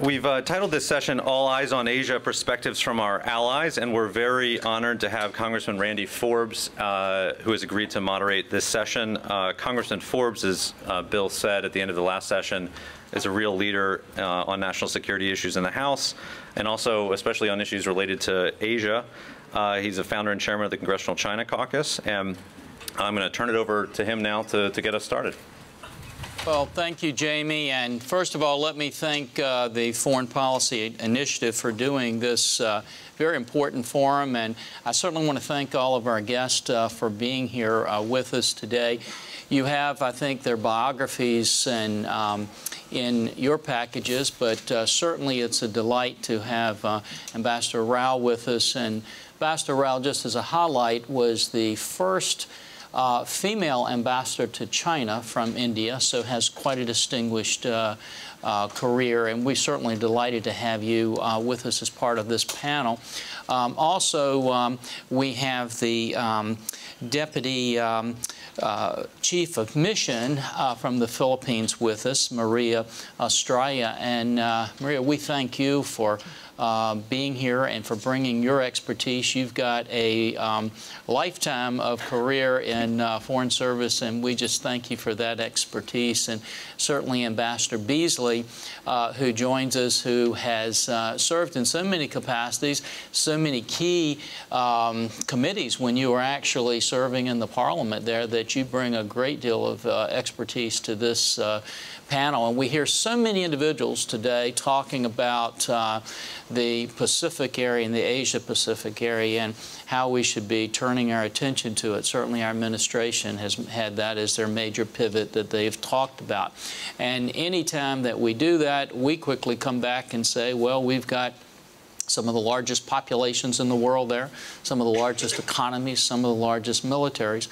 We've uh, titled this session All Eyes on Asia Perspectives from Our Allies, and we're very honored to have Congressman Randy Forbes, uh, who has agreed to moderate this session. Uh, Congressman Forbes, as uh, Bill said at the end of the last session, is a real leader uh, on national security issues in the House, and also especially on issues related to Asia. Uh, he's a founder and chairman of the Congressional China Caucus, and I'm going to turn it over to him now to, to get us started. Well, thank you, Jamie. And first of all, let me thank uh, the Foreign Policy Initiative for doing this uh, very important forum. And I certainly want to thank all of our guests uh, for being here uh, with us today. You have, I think, their biographies and um, in your packages, but uh, certainly it's a delight to have uh, Ambassador Rao with us. And Ambassador Rao, just as a highlight, was the first uh, female ambassador to China from India, so has quite a distinguished uh, uh, career, and we're certainly delighted to have you uh, with us as part of this panel. Um, also, um, we have the um, Deputy um, uh, Chief of Mission uh, from the Philippines with us, Maria Austria. And Maria, we thank you for uh, being here and for bringing your expertise. You've got a um, lifetime of career in uh, Foreign Service, and we just thank you for that expertise. And certainly Ambassador Beazley, uh, who joins us, who has uh, served in so many capacities, so many key um, committees when you were actually serving in the Parliament there, that you bring a great deal of uh, expertise to this uh, panel. And we hear so many individuals today talking about uh, the Pacific area and the Asia Pacific area and how we should be turning our attention to it. Certainly our administration has had that as their major pivot that they've talked about. And anytime that we do that, we quickly come back and say, well, we've got some of the largest populations in the world there, some of the largest economies, some of the largest militaries.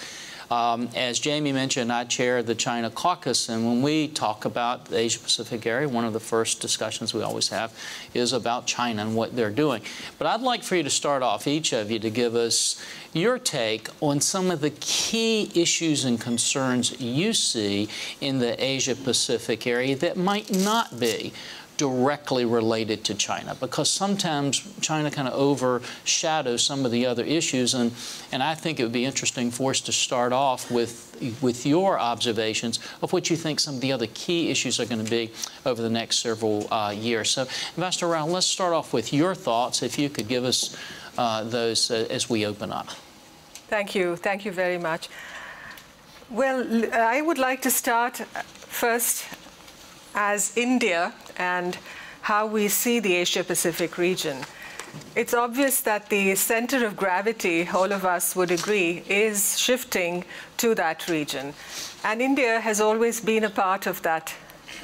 Um, as Jamie mentioned, I chair the China caucus, and when we talk about the Asia Pacific area, one of the first discussions we always have is about China and what they're doing. But I'd like for you to start off, each of you, to give us your take on some of the key issues and concerns you see in the Asia Pacific area that might not be directly related to China because sometimes China kind of overshadows some of the other issues and and I think it would be interesting for us to start off with with your observations of what you think some of the other key issues are going to be over the next several uh, years. So Ambassador Rao, let's start off with your thoughts if you could give us uh, those uh, as we open up. Thank you. Thank you very much. Well, I would like to start first as India and how we see the Asia Pacific region. It's obvious that the center of gravity, all of us would agree, is shifting to that region. And India has always been a part of that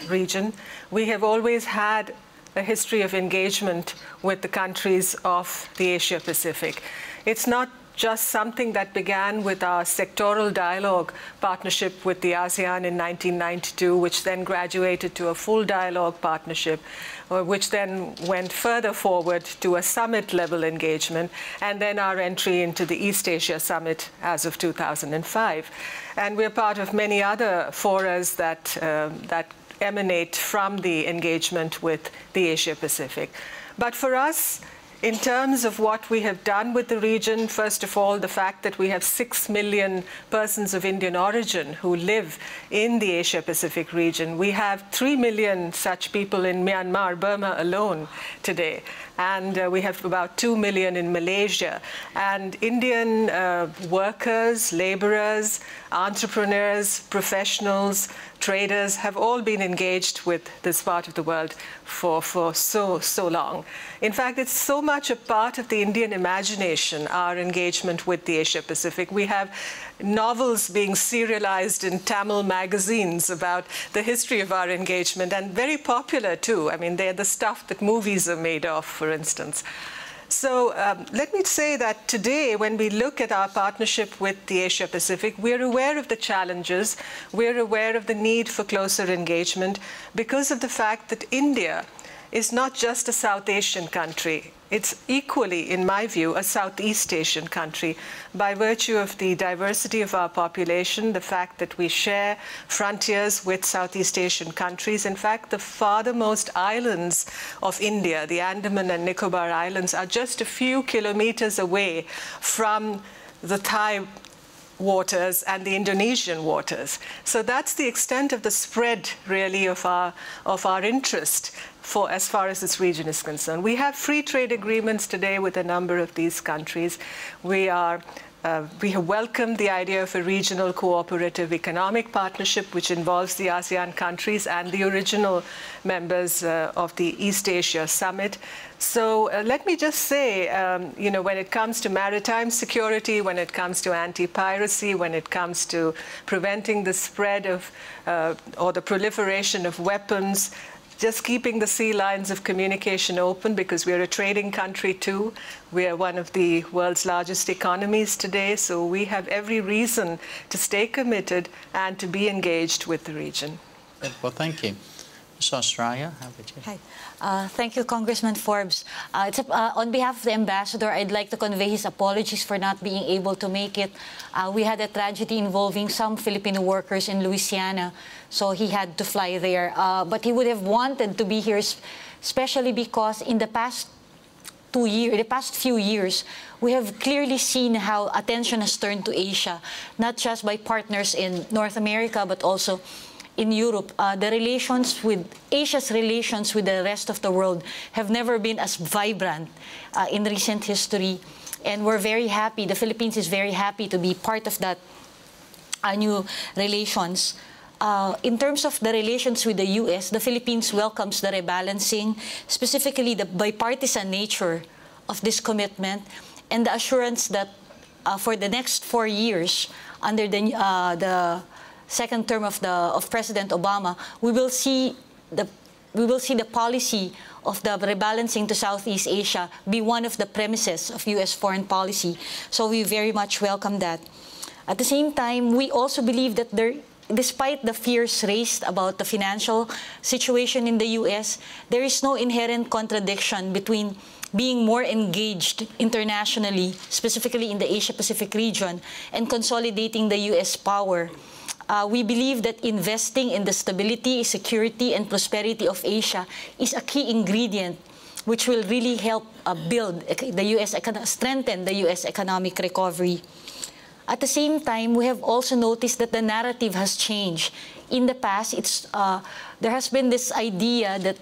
region. We have always had a history of engagement with the countries of the Asia Pacific. It's not just something that began with our sectoral dialogue partnership with the ASEAN in 1992, which then graduated to a full dialogue partnership, uh, which then went further forward to a summit level engagement, and then our entry into the East Asia Summit as of 2005. And we're part of many other forums that, uh, that emanate from the engagement with the Asia Pacific. But for us, in terms of what we have done with the region, first of all, the fact that we have 6 million persons of Indian origin who live in the Asia Pacific region. We have 3 million such people in Myanmar, Burma alone today. And uh, we have about 2 million in Malaysia. And Indian uh, workers, laborers, entrepreneurs, professionals, traders have all been engaged with this part of the world for, for so, so long. In fact, it's so much a part of the Indian imagination, our engagement with the Asia Pacific. We have novels being serialized in Tamil magazines about the history of our engagement, and very popular too. I mean, they're the stuff that movies are made of, for instance. So um, let me say that today, when we look at our partnership with the Asia Pacific, we're aware of the challenges, we're aware of the need for closer engagement because of the fact that India is not just a South Asian country. It's equally, in my view, a Southeast Asian country by virtue of the diversity of our population, the fact that we share frontiers with Southeast Asian countries. In fact, the farthermost islands of India, the Andaman and Nicobar Islands, are just a few kilometers away from the Thai waters and the Indonesian waters. So that's the extent of the spread, really, of our, of our interest for as far as this region is concerned. We have free trade agreements today with a number of these countries. We are uh, we have welcomed the idea of a regional cooperative economic partnership, which involves the ASEAN countries and the original members uh, of the East Asia Summit. So uh, let me just say, um, you know, when it comes to maritime security, when it comes to anti-piracy, when it comes to preventing the spread of uh, or the proliferation of weapons, just keeping the sea lines of communication open because we're a trading country too. We are one of the world's largest economies today, so we have every reason to stay committed and to be engaged with the region. Well, thank you. Ms. Austria, how about you? Hi. Uh, thank you, Congressman Forbes. Uh, a, uh, on behalf of the ambassador, I'd like to convey his apologies for not being able to make it. Uh, we had a tragedy involving some Filipino workers in Louisiana, so he had to fly there. Uh, but he would have wanted to be here, especially because in the past two years, the past few years, we have clearly seen how attention has turned to Asia, not just by partners in North America, but also in Europe, uh, the relations with Asia's relations with the rest of the world have never been as vibrant uh, in recent history. And we're very happy, the Philippines is very happy to be part of that uh, new relations. Uh, in terms of the relations with the U.S., the Philippines welcomes the rebalancing, specifically the bipartisan nature of this commitment and the assurance that uh, for the next four years, under the, uh, the second term of, the, of President Obama, we will see the we will see the policy of the rebalancing to Southeast Asia be one of the premises of U.S. foreign policy. So we very much welcome that. At the same time, we also believe that there, despite the fears raised about the financial situation in the U.S., there is no inherent contradiction between being more engaged internationally, specifically in the Asia-Pacific region, and consolidating the U.S. power uh, we believe that investing in the stability, security, and prosperity of Asia is a key ingredient which will really help uh, build the U.S. strengthen the U.S. economic recovery. At the same time, we have also noticed that the narrative has changed. In the past, it's, uh, there has been this idea that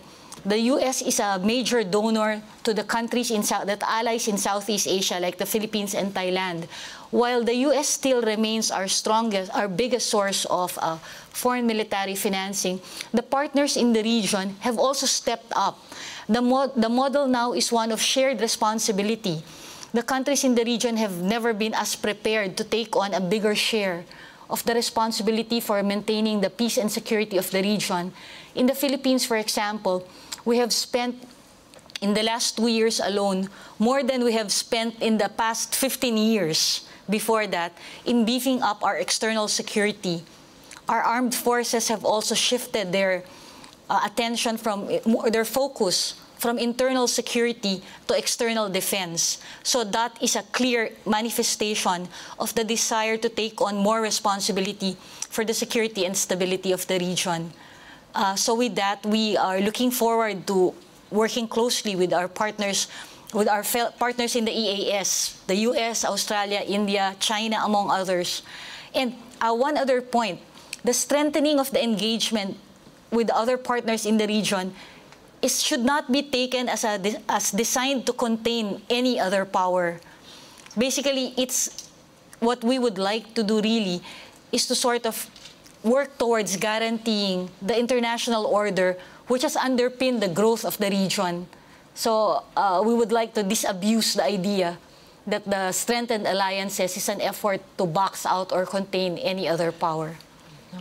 the U.S. is a major donor to the countries in that allies in Southeast Asia, like the Philippines and Thailand, while the U.S. still remains our strongest, our biggest source of uh, foreign military financing, the partners in the region have also stepped up. The, mo the model now is one of shared responsibility. The countries in the region have never been as prepared to take on a bigger share of the responsibility for maintaining the peace and security of the region. In the Philippines, for example, we have spent in the last two years alone more than we have spent in the past 15 years before that in beefing up our external security. Our armed forces have also shifted their uh, attention from their focus from internal security to external defense. So that is a clear manifestation of the desire to take on more responsibility for the security and stability of the region. Uh, so with that, we are looking forward to working closely with our partners with our partners in the EAS, the US, Australia, India, China, among others. And uh, one other point, the strengthening of the engagement with other partners in the region is, should not be taken as, a, as designed to contain any other power. Basically, it's what we would like to do really is to sort of work towards guaranteeing the international order which has underpinned the growth of the region. So uh, we would like to disabuse the idea that the strengthened alliances is an effort to box out or contain any other power.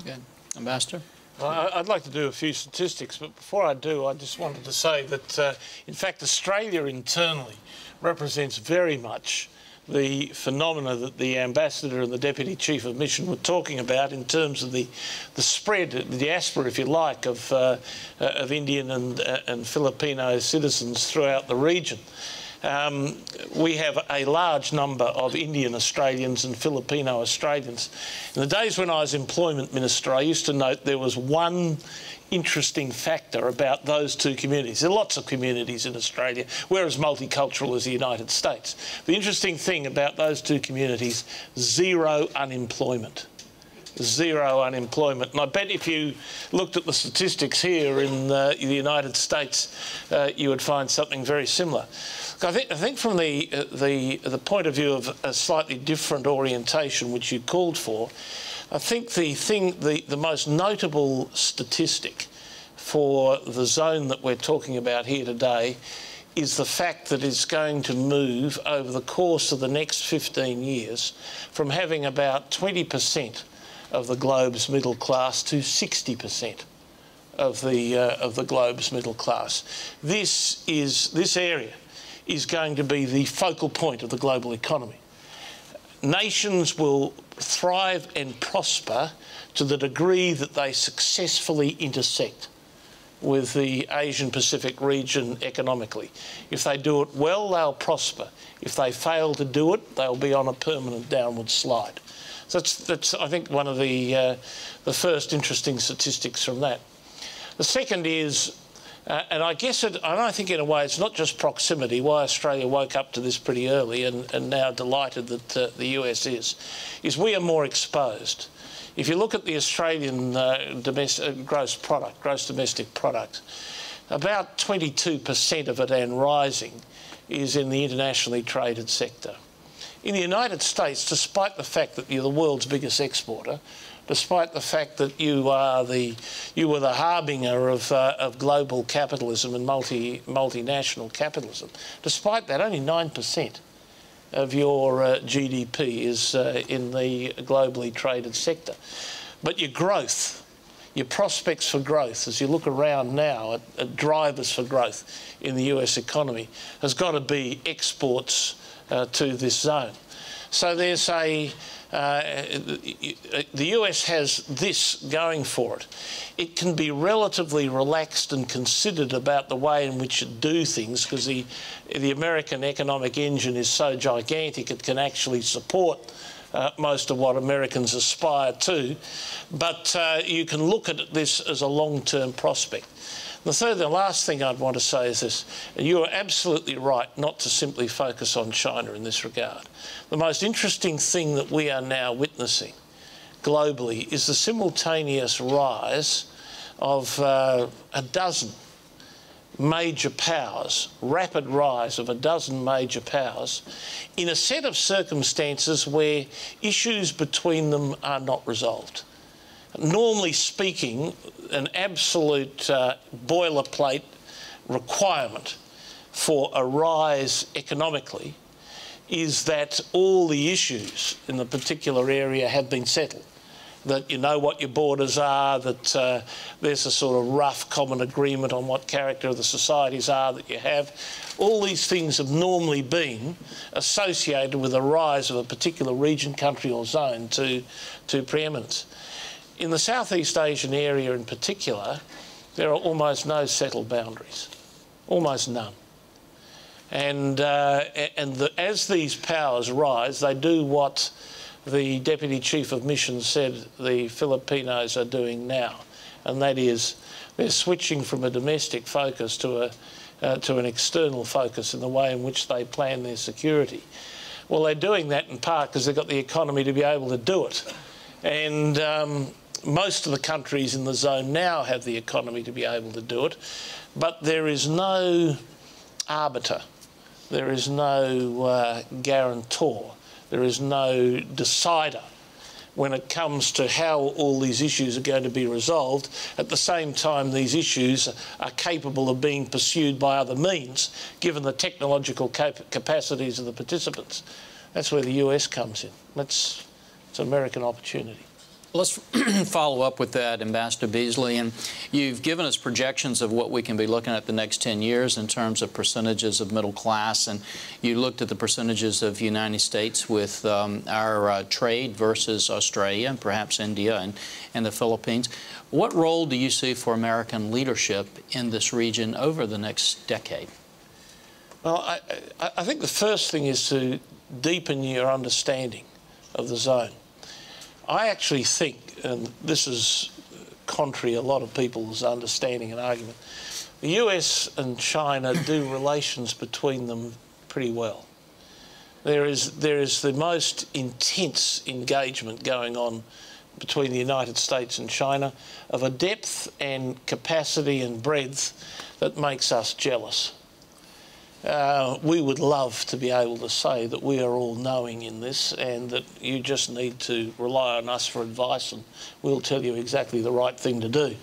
Good. Ambassador? Well, I'd like to do a few statistics, but before I do, I just wanted to say that, uh, in fact, Australia internally represents very much the phenomena that the ambassador and the deputy chief of mission were talking about in terms of the the spread, the diaspora, if you like, of uh, of Indian and uh, and Filipino citizens throughout the region. Um, we have a large number of Indian Australians and Filipino Australians. In the days when I was employment minister, I used to note there was one interesting factor about those two communities. There are lots of communities in Australia. We're as multicultural as the United States. The interesting thing about those two communities, zero unemployment zero unemployment. And I bet if you looked at the statistics here in uh, the United States, uh, you would find something very similar. I think, I think from the, uh, the, the point of view of a slightly different orientation, which you called for, I think the thing, the, the most notable statistic for the zone that we're talking about here today is the fact that it's going to move over the course of the next 15 years from having about 20% of the globe's middle class to 60% of the, uh, of the globe's middle class. This, is, this area is going to be the focal point of the global economy. Nations will thrive and prosper to the degree that they successfully intersect with the Asian Pacific region economically. If they do it well, they'll prosper. If they fail to do it, they'll be on a permanent downward slide. So that's, that's I think, one of the, uh, the first interesting statistics from that. The second is, uh, and I guess, it, and I think in a way it's not just proximity, why Australia woke up to this pretty early and, and now delighted that uh, the US is, is we are more exposed. If you look at the Australian uh, domestic, uh, gross product, gross domestic product, about 22% of it and rising is in the internationally traded sector. In the United States, despite the fact that you're the world's biggest exporter, despite the fact that you are the you were the harbinger of, uh, of global capitalism and multi multinational capitalism, despite that, only nine percent of your uh, GDP is uh, in the globally traded sector. But your growth, your prospects for growth, as you look around now at, at drivers for growth in the US economy, has got to be exports uh, to this zone. So there's a, uh, the US has this going for it. It can be relatively relaxed and considered about the way in which it do things because the, the American economic engine is so gigantic it can actually support uh, most of what Americans aspire to. But uh, you can look at this as a long-term prospect. The third and last thing I'd want to say is this, you are absolutely right not to simply focus on China in this regard. The most interesting thing that we are now witnessing globally is the simultaneous rise of uh, a dozen major powers, rapid rise of a dozen major powers, in a set of circumstances where issues between them are not resolved normally speaking, an absolute uh, boilerplate requirement for a rise economically is that all the issues in the particular area have been settled. That you know what your borders are, that uh, there's a sort of rough common agreement on what character of the societies are that you have. All these things have normally been associated with a rise of a particular region, country or zone to, to preeminence. In the Southeast Asian area in particular, there are almost no settled boundaries, almost none. And, uh, and the, as these powers rise, they do what the Deputy Chief of Mission said the Filipinos are doing now, and that is they're switching from a domestic focus to, a, uh, to an external focus in the way in which they plan their security. Well, they're doing that in part because they've got the economy to be able to do it. And um, most of the countries in the zone now have the economy to be able to do it, but there is no arbiter, there is no uh, guarantor, there is no decider when it comes to how all these issues are going to be resolved. At the same time, these issues are capable of being pursued by other means, given the technological cap capacities of the participants. That's where the US comes in. That's it's an American opportunity. Let's follow up with that, Ambassador Beazley. And you've given us projections of what we can be looking at the next 10 years in terms of percentages of middle class. And you looked at the percentages of United States with um, our uh, trade versus Australia and perhaps India and, and the Philippines. What role do you see for American leadership in this region over the next decade? Well, I, I think the first thing is to deepen your understanding of the zone. I actually think, and this is contrary to a lot of people's understanding and argument, the US and China do relations between them pretty well. There is, there is the most intense engagement going on between the United States and China of a depth and capacity and breadth that makes us jealous. Uh, we would love to be able to say that we are all knowing in this and that you just need to rely on us for advice and we'll tell you exactly the right thing to do.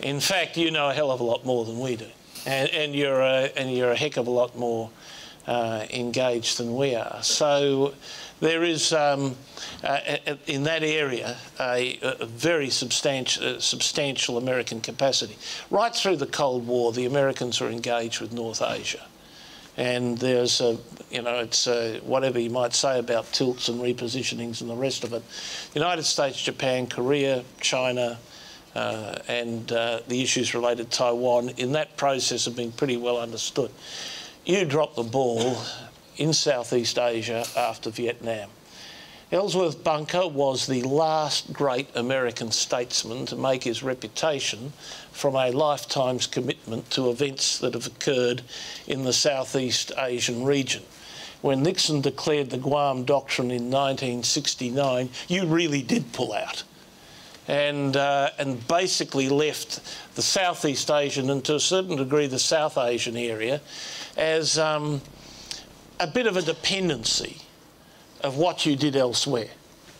In fact, you know a hell of a lot more than we do. And, and you're, a, and you're a heck of a lot more uh, engaged than we are. So there is, um, uh, in that area, a, a very substantial, uh, substantial American capacity. Right through the Cold War, the Americans were engaged with North Asia and there's a, you know, it's a, whatever you might say about tilts and repositionings and the rest of it. United States, Japan, Korea, China, uh, and uh, the issues related to Taiwan in that process have been pretty well understood. You dropped the ball in Southeast Asia after Vietnam. Ellsworth Bunker was the last great American statesman to make his reputation from a lifetime's commitment to events that have occurred in the Southeast Asian region. When Nixon declared the Guam Doctrine in 1969, you really did pull out. And, uh, and basically left the Southeast Asian and to a certain degree the South Asian area as um, a bit of a dependency of what you did elsewhere,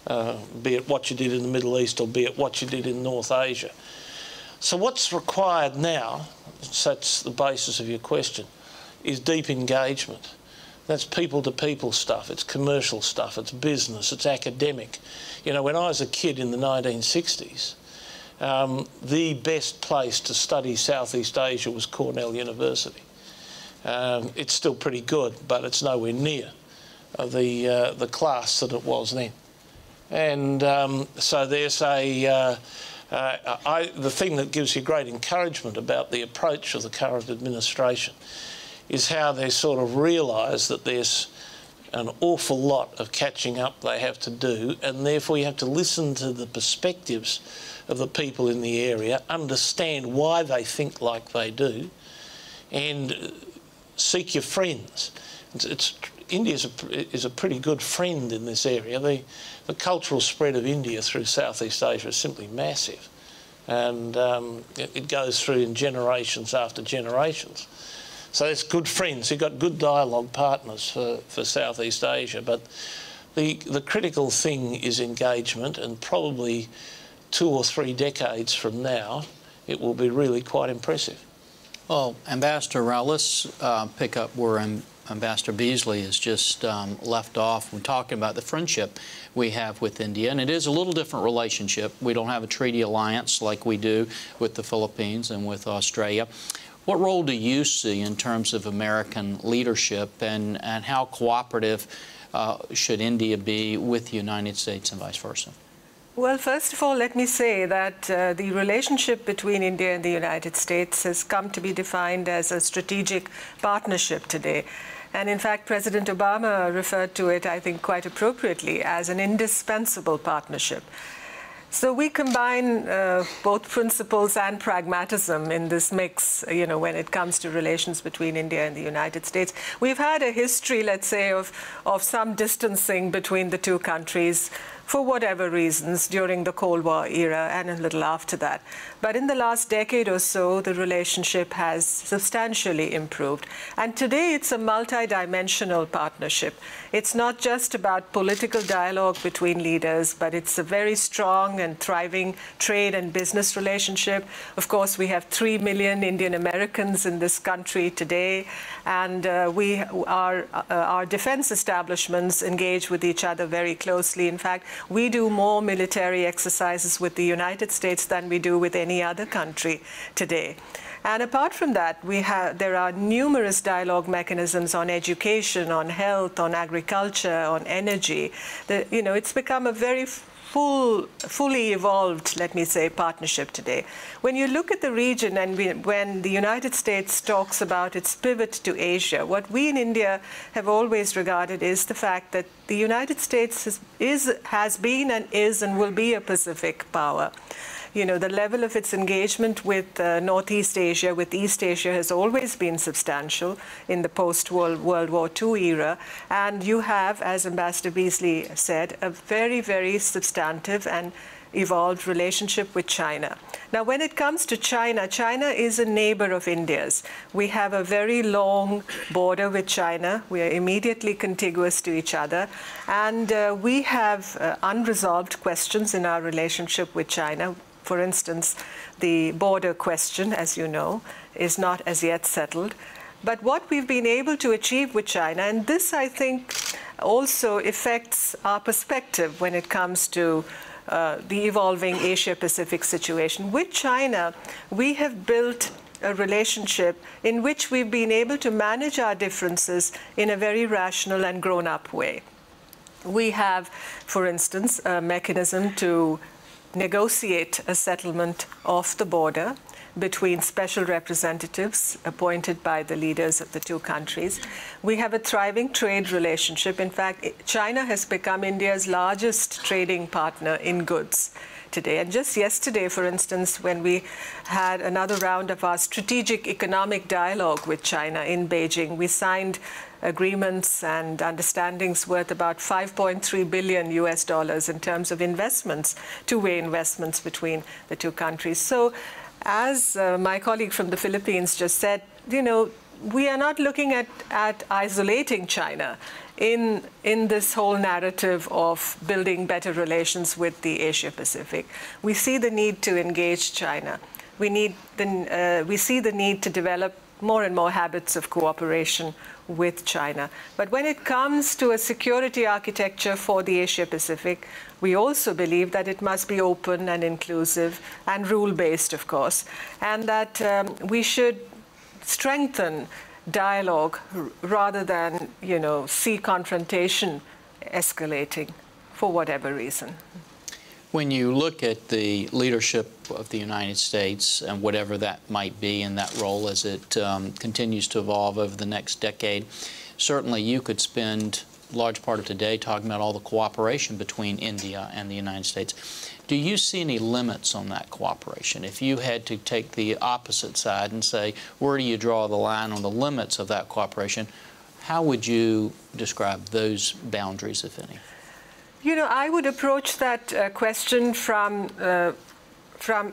uh, be it what you did in the Middle East or be it what you did in North Asia. So what's required now, that's the basis of your question, is deep engagement. That's people-to-people -people stuff, it's commercial stuff, it's business, it's academic. You know, when I was a kid in the 1960s, um, the best place to study Southeast Asia was Cornell University. Um, it's still pretty good, but it's nowhere near the, uh, the class that it was then. And um, so there's a, uh, uh, I, the thing that gives you great encouragement about the approach of the current administration is how they sort of realise that there's an awful lot of catching up they have to do, and therefore you have to listen to the perspectives of the people in the area, understand why they think like they do, and seek your friends. It's, it's India is a, pretty good friend in this area. The, the cultural spread of India through Southeast Asia is simply massive. And um, it, it, goes through in generations after generations. So it's good friends. You've got good dialogue partners for, for Southeast Asia. But the, the critical thing is engagement, and probably two or three decades from now, it will be really quite impressive. Well, Ambassador Rao, let's uh, pick up where Ambassador Beazley has just um, left off. We're talking about the friendship we have with India, and it is a little different relationship. We don't have a treaty alliance like we do with the Philippines and with Australia. What role do you see in terms of American leadership, and, and how cooperative uh, should India be with the United States and vice versa? Well, first of all, let me say that uh, the relationship between India and the United States has come to be defined as a strategic partnership today. And in fact, President Obama referred to it, I think, quite appropriately as an indispensable partnership. So we combine uh, both principles and pragmatism in this mix, you know, when it comes to relations between India and the United States. We've had a history, let's say, of, of some distancing between the two countries for whatever reasons during the Cold War era and a little after that. But in the last decade or so, the relationship has substantially improved. And today it's a multidimensional partnership. It's not just about political dialogue between leaders, but it's a very strong and thriving trade and business relationship. Of course, we have 3 million Indian Americans in this country today, and uh, we, our, uh, our defense establishments engage with each other very closely. In fact, We do more military exercises with the United States than we do with any other country today. And apart from that, we have, there are numerous dialogue mechanisms on education, on health, on agriculture, on energy. The, you know, it's become a very full, fully evolved, let me say, partnership today. When you look at the region and we, when the United States talks about its pivot to Asia, what we in India have always regarded is the fact that the United States is, is has been and is and will be a Pacific power you know, the level of its engagement with uh, Northeast Asia, with East Asia, has always been substantial in the post-World World War II era. And you have, as Ambassador Beazley said, a very, very substantive and evolved relationship with China. Now, when it comes to China, China is a neighbor of India's. We have a very long border with China. We are immediately contiguous to each other. And uh, we have uh, unresolved questions in our relationship with China for instance, the border question, as you know, is not as yet settled. But what we've been able to achieve with China, and this I think also affects our perspective when it comes to uh, the evolving Asia Pacific situation. With China, we have built a relationship in which we've been able to manage our differences in a very rational and grown up way. We have, for instance, a mechanism to negotiate a settlement off the border between special representatives appointed by the leaders of the two countries. We have a thriving trade relationship. In fact, China has become India's largest trading partner in goods today. And just yesterday, for instance, when we had another round of our strategic economic dialogue with China in Beijing, we signed agreements and understandings worth about 5.3 billion US dollars in terms of investments, two-way investments between the two countries. So as uh, my colleague from the Philippines just said, you know, we are not looking at, at isolating China in, in this whole narrative of building better relations with the Asia Pacific. We see the need to engage China. We, need the, uh, we see the need to develop more and more habits of cooperation with China. But when it comes to a security architecture for the Asia Pacific, we also believe that it must be open and inclusive and rule-based, of course, and that um, we should strengthen dialogue rather than, you know, see confrontation escalating for whatever reason. When you look at the leadership of the United States and whatever that might be in that role as it um, continues to evolve over the next decade, certainly you could spend large part of today talking about all the cooperation between India and the United States. Do you see any limits on that cooperation? If you had to take the opposite side and say, where do you draw the line on the limits of that cooperation, how would you describe those boundaries, if any? You know, I would approach that uh, question from, uh, from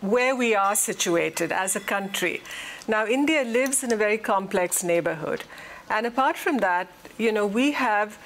where we are situated as a country. Now, India lives in a very complex neighborhood. And apart from that, you know, we have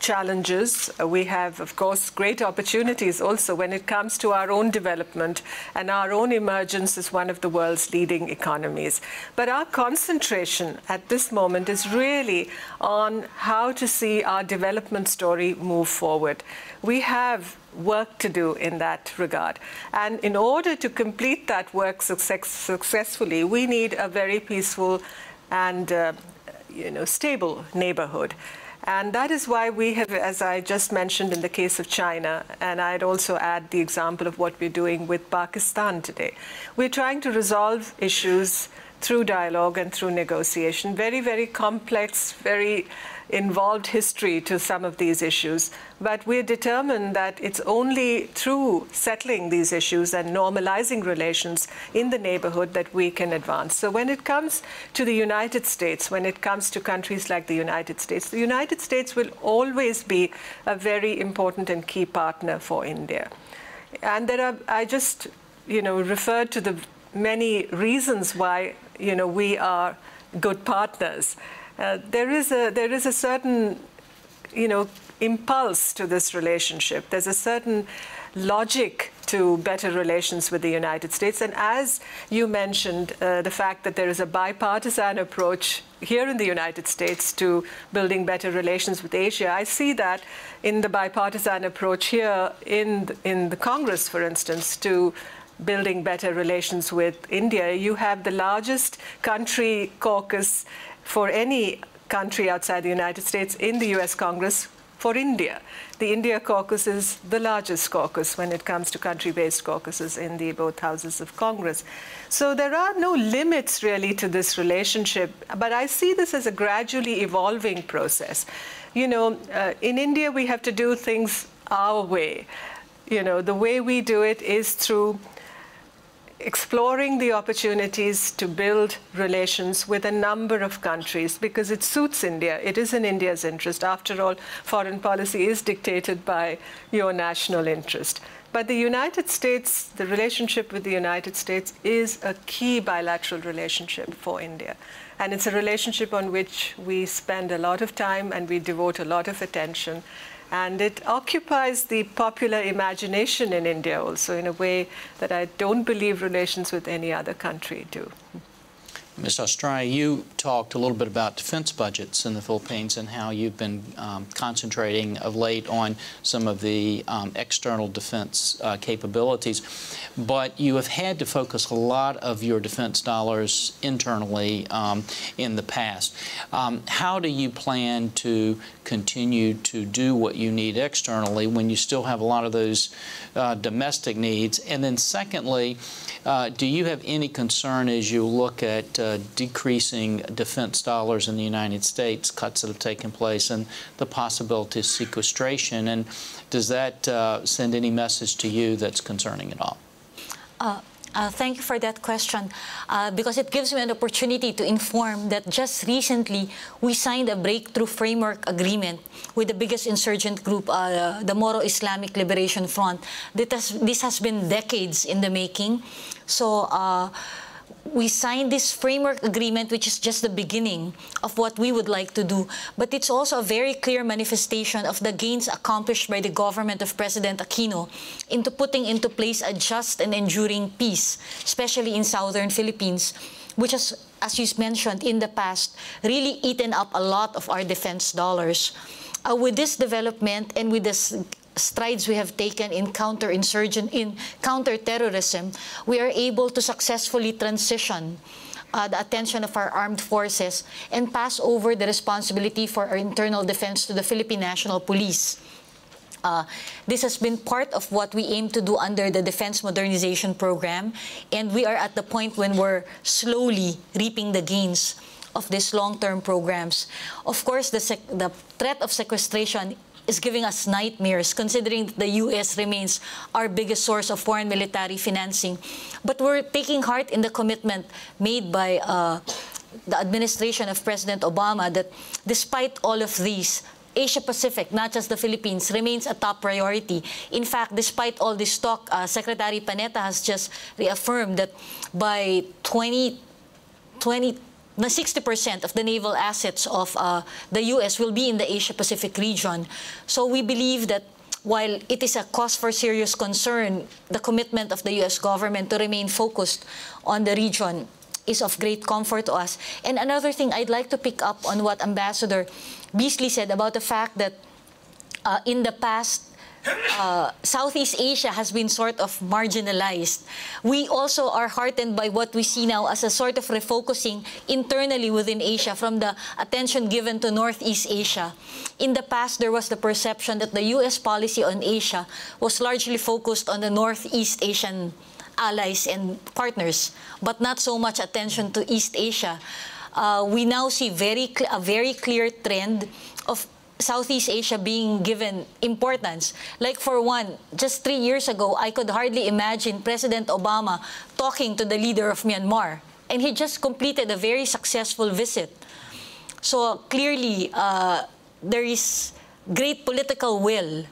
challenges. Uh, we have, of course, great opportunities also when it comes to our own development and our own emergence as one of the world's leading economies. But our concentration at this moment is really on how to see our development story move forward. We have work to do in that regard. And in order to complete that work success successfully, we need a very peaceful and uh, you know, stable neighborhood. And that is why we have, as I just mentioned in the case of China, and I'd also add the example of what we're doing with Pakistan today. We're trying to resolve issues through dialogue and through negotiation. Very, very complex, very involved history to some of these issues. But we're determined that it's only through settling these issues and normalizing relations in the neighborhood that we can advance. So when it comes to the United States, when it comes to countries like the United States, the United States will always be a very important and key partner for India. And there are, I just, you know, referred to the many reasons why, you know, we are good partners. Uh, there is a there is a certain, you know, impulse to this relationship. There's a certain logic to better relations with the United States. And as you mentioned, uh, the fact that there is a bipartisan approach here in the United States to building better relations with Asia, I see that in the bipartisan approach here in the, in the Congress, for instance, to building better relations with India. You have the largest country caucus for any country outside the United States in the US Congress for India. The India caucus is the largest caucus when it comes to country-based caucuses in the both houses of Congress. So there are no limits really to this relationship, but I see this as a gradually evolving process. You know, uh, in India we have to do things our way. You know, the way we do it is through exploring the opportunities to build relations with a number of countries because it suits India. It is in India's interest. After all, foreign policy is dictated by your national interest. But the United States, the relationship with the United States is a key bilateral relationship for India. And it's a relationship on which we spend a lot of time and we devote a lot of attention. And it occupies the popular imagination in India also in a way that I don't believe relations with any other country do. Ms. Austria, you talked a little bit about defense budgets in the Philippines and how you've been um, concentrating of late on some of the um, external defense uh, capabilities. But you have had to focus a lot of your defense dollars internally um, in the past. Um, how do you plan to continue to do what you need externally when you still have a lot of those uh, domestic needs? And then secondly, uh, do you have any concern as you look at decreasing defense dollars in the United States, cuts that have taken place, and the possibility of sequestration? And does that uh, send any message to you that's concerning at all? Uh, uh, thank you for that question uh, because it gives me an opportunity to inform that just recently we signed a breakthrough framework agreement with the biggest insurgent group, uh, the Moro Islamic Liberation Front. This has, this has been decades in the making. So uh, we signed this framework agreement, which is just the beginning of what we would like to do. But it's also a very clear manifestation of the gains accomplished by the government of President Aquino into putting into place a just and enduring peace, especially in southern Philippines, which has, as you mentioned in the past, really eaten up a lot of our defense dollars. Uh, with this development and with this strides we have taken in counterinsurgent, in counterterrorism, we are able to successfully transition uh, the attention of our armed forces and pass over the responsibility for our internal defense to the Philippine National Police. Uh, this has been part of what we aim to do under the Defense Modernization Program, and we are at the point when we're slowly reaping the gains of these long-term programs. Of course, the, the threat of sequestration is giving us nightmares considering that the U.S. remains our biggest source of foreign military financing. But we're taking heart in the commitment made by uh, the administration of President Obama that despite all of these, Asia Pacific, not just the Philippines, remains a top priority. In fact, despite all this talk, uh, Secretary Panetta has just reaffirmed that by 2020, 20 na 60% of the naval assets of uh, the U.S. will be in the Asia-Pacific region. So we believe that while it is a cause for serious concern, the commitment of the U.S. government to remain focused on the region is of great comfort to us. And another thing I'd like to pick up on what Ambassador Beazley said about the fact that uh, in the past, uh, Southeast Asia has been sort of marginalized. We also are heartened by what we see now as a sort of refocusing internally within Asia from the attention given to Northeast Asia. In the past, there was the perception that the U.S. policy on Asia was largely focused on the Northeast Asian allies and partners, but not so much attention to East Asia. Uh, we now see very a very clear trend of Southeast Asia being given importance. Like for one, just three years ago, I could hardly imagine President Obama talking to the leader of Myanmar. And he just completed a very successful visit. So clearly, uh, there is great political will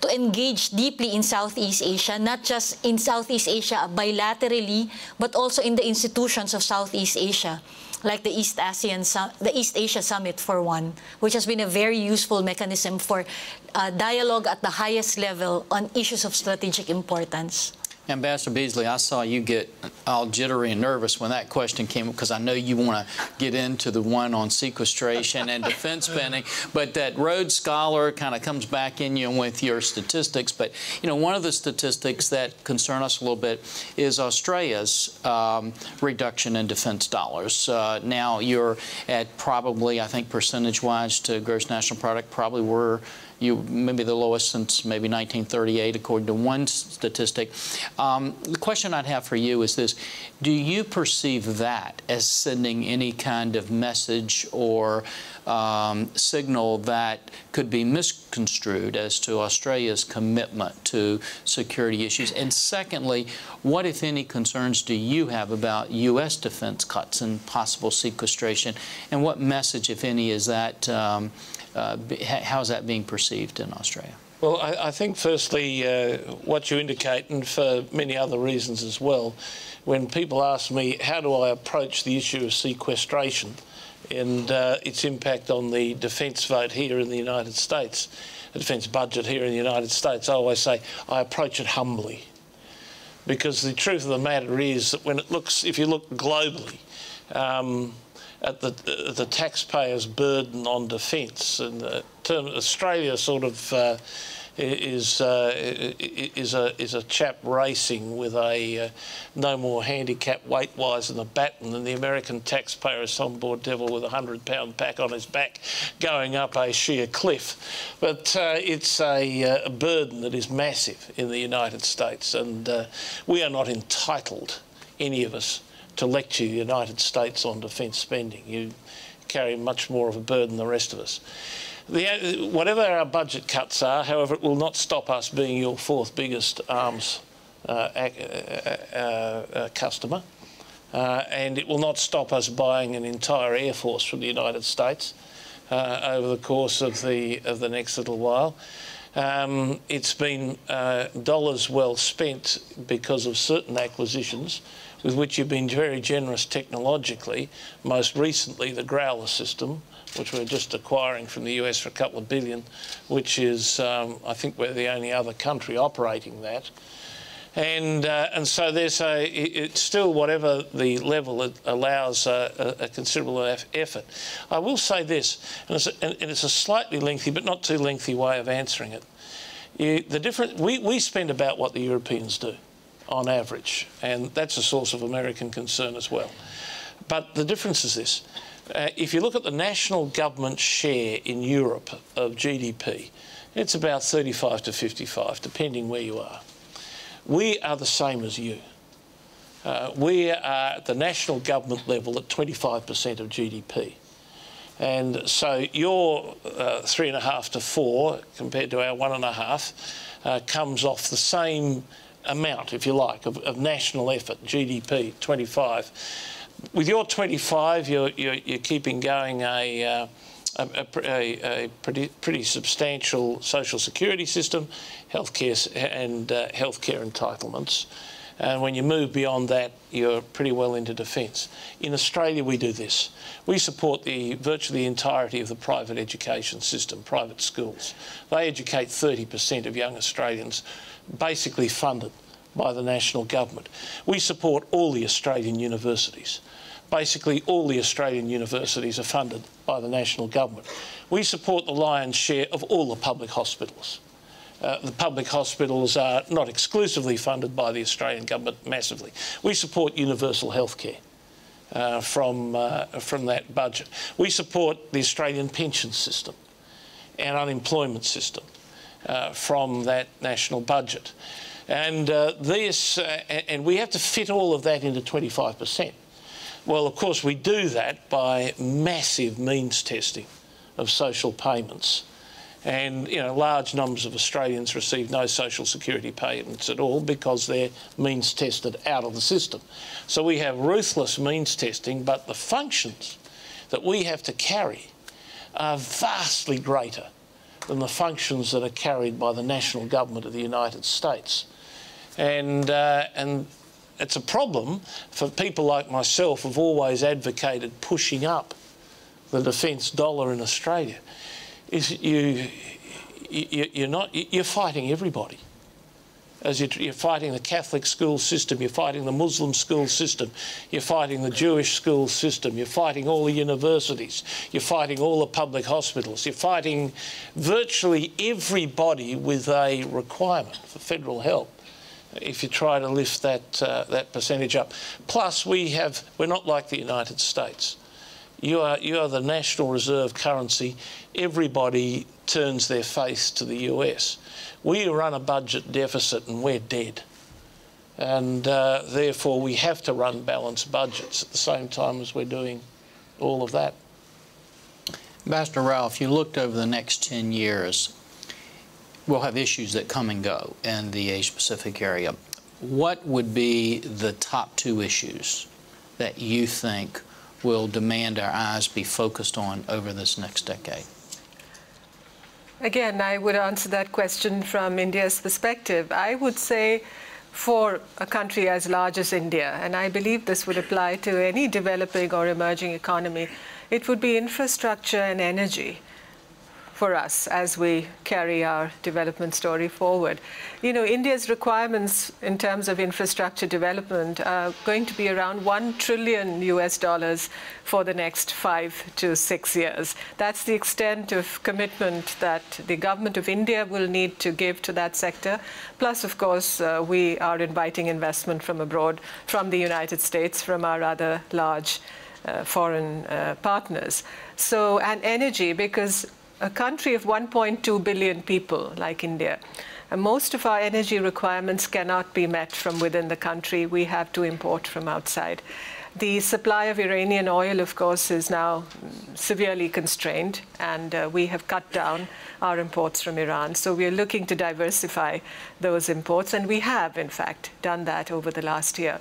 to engage deeply in Southeast Asia, not just in Southeast Asia bilaterally, but also in the institutions of Southeast Asia like the East ASEAN, the East Asia Summit for one, which has been a very useful mechanism for uh, dialogue at the highest level on issues of strategic importance. Ambassador Beazley, I saw you get all jittery and nervous when that question came up because I know you want to get into the one on sequestration and defense spending, but that Rhodes Scholar kind of comes back in you with your statistics. But, you know, one of the statistics that concern us a little bit is Australia's um, reduction in defense dollars. Uh, now you're at probably, I think, percentage-wise to gross national product, probably we're you maybe the lowest since maybe 1938, according to one statistic. Um, the question I'd have for you is this: Do you perceive that as sending any kind of message or um, signal that could be misconstrued as to Australia's commitment to security issues? And secondly, what, if any, concerns do you have about U.S. defense cuts and possible sequestration? And what message, if any, is that? Um, uh, how's that being perceived in Australia? Well, I, I think firstly, uh, what you indicate, and for many other reasons as well, when people ask me how do I approach the issue of sequestration and uh, its impact on the defence vote here in the United States, the defence budget here in the United States, I always say I approach it humbly. Because the truth of the matter is that when it looks, if you look globally, um, at the, the taxpayer's burden on defence. And term Australia sort of uh, is uh, is a is a chap racing with a uh, no more handicap weight wise than a baton, and the American taxpayer is some board devil with a hundred pound pack on his back, going up a sheer cliff. But uh, it's a, uh, a, burden that is massive in the United States, and uh, we are not entitled, any of us, to lecture the United States on defence spending. You carry much more of a burden than the rest of us. The, whatever our budget cuts are, however, it will not stop us being your fourth biggest arms uh, uh, uh, uh, customer. Uh, and it will not stop us buying an entire air force from the United States uh, over the course of the of the next little while. Um, it's been dollars well spent because of certain acquisitions with which you've been very generous technologically. Most recently, the Growler system, which we're just acquiring from the US for a couple of billion, which is, um, I think, we're the only other country operating that. And, uh, and so there's a, it's still whatever the level it allows a, a, considerable effort. I will say this, and it's, a, and it's, a, slightly lengthy but not too lengthy way of answering it. You, the different, we, we spend about what the Europeans do on average, and that's a source of American concern as well. But the difference is this. Uh, if you look at the national government share in Europe of GDP, it's about 35 to 55, depending where you are. We are the same as you. Uh, we are at the national government level at 25% of GDP. And so your uh, three and a half to four compared to our one and a half uh, comes off the same amount, if you like, of, of national effort, GDP, 25. With your 25, you're, you're, you're keeping going a, uh, a, a, a, pretty, pretty substantial social security system, healthcare and uh, healthcare entitlements. And when you move beyond that, you're pretty well into defence. In Australia, we do this. We support the virtually the entirety of the private education system, private schools. They educate 30% of young Australians basically funded by the national government. We support all the Australian universities. Basically, all the Australian universities are funded by the national government. We support the lion's share of all the public hospitals. Uh, the public hospitals are not exclusively funded by the Australian government massively. We support universal health care. Uh, from, uh, from that budget. We support the Australian pension system and unemployment system uh, from that national budget. And uh, this, uh, and we have to fit all of that into 25%. Well, of course, we do that by massive means testing of social payments. And, you know, large numbers of Australians receive no social security payments at all because they're means tested out of the system. So we have ruthless means testing, but the functions that we have to carry are vastly greater than the functions that are carried by the national government of the United States. And, uh, and it's a problem for people like myself who've always advocated pushing up the defence dollar in Australia. Is you, you, you're not you're fighting everybody as you're fighting the Catholic school system, you're fighting the Muslim school system, you're fighting the Jewish school system, you're fighting all the universities, you're fighting all the public hospitals, you're fighting virtually everybody with a requirement for federal help if you try to lift that, uh, that percentage up. Plus, we have, we're not like the United States. You are, you are the national reserve currency. Everybody turns their face to the US. We run a budget deficit and we're dead. And uh, therefore, we have to run balanced budgets at the same time as we're doing all of that. Ambassador Rao, you looked over the next 10 years, we'll have issues that come and go in the Asia-Pacific area. What would be the top two issues that you think will demand our eyes be focused on over this next decade? Again, I would answer that question from India's perspective. I would say for a country as large as India, and I believe this would apply to any developing or emerging economy, it would be infrastructure and energy for us as we carry our development story forward. You know, India's requirements in terms of infrastructure development are going to be around 1 trillion US dollars for the next five to six years. That's the extent of commitment that the government of India will need to give to that sector. Plus, of course, uh, we are inviting investment from abroad, from the United States, from our other large uh, foreign uh, partners. So, and energy, because a country of 1.2 billion people like India, most of our energy requirements cannot be met from within the country. We have to import from outside. The supply of Iranian oil, of course, is now severely constrained, and uh, we have cut down our imports from Iran. So we are looking to diversify those imports, and we have, in fact, done that over the last year.